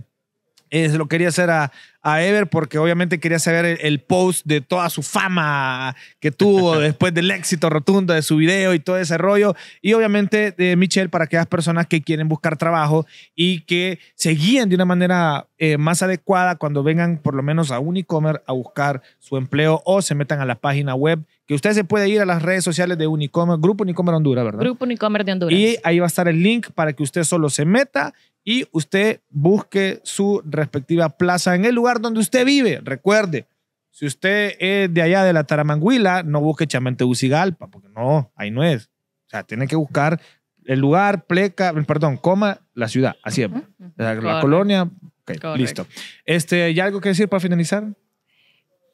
eh, se lo quería hacer a, a Ever porque obviamente quería saber el, el post de toda su fama que tuvo después del éxito rotundo de su video y todo ese rollo. Y obviamente de Michelle para aquellas personas que quieren buscar trabajo y que se guíen de una manera eh, más adecuada cuando vengan por lo menos a Unicomer a buscar su empleo o se metan a la página web que usted se puede ir a las redes sociales de Unicomer, Grupo Unicomer Honduras, ¿verdad? Grupo Unicomer de Honduras. Y ahí va a estar el link para que usted solo se meta y usted busque su respectiva plaza en el lugar donde usted vive. Recuerde, si usted es de allá de la Taramanguila, no busque Chamente Ucigalpa, porque no, ahí no es. O sea, tiene que buscar el lugar, pleca, perdón, coma, la ciudad. Así es. La colonia. listo. Este, ¿Hay algo que decir para finalizar?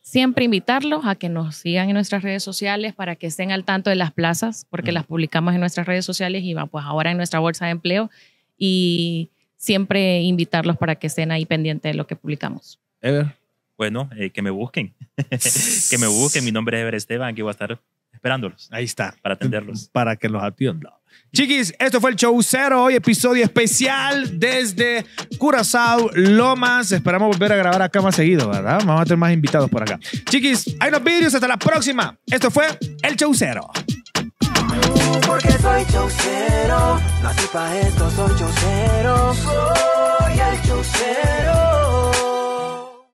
Siempre invitarlos a que nos sigan en nuestras redes sociales para que estén al tanto de las plazas, porque las publicamos en nuestras redes sociales y va, pues ahora en nuestra bolsa de empleo. Y siempre invitarlos para que estén ahí pendientes de lo que publicamos. Ever. Bueno, eh, que me busquen. que me busquen. Mi nombre es Ever Esteban. Aquí voy a estar esperándolos Ahí está. para atenderlos. Para que los atienda. Chiquis, esto fue el show cero, hoy episodio especial desde Curazao, Lomas. Esperamos volver a grabar acá más seguido, ¿verdad? Vamos a tener más invitados por acá. Chiquis, hay unos vídeos, hasta la próxima. Esto fue el show cero. Soy chaucero, nací pa' esto, soy chaucero, soy el chaucero.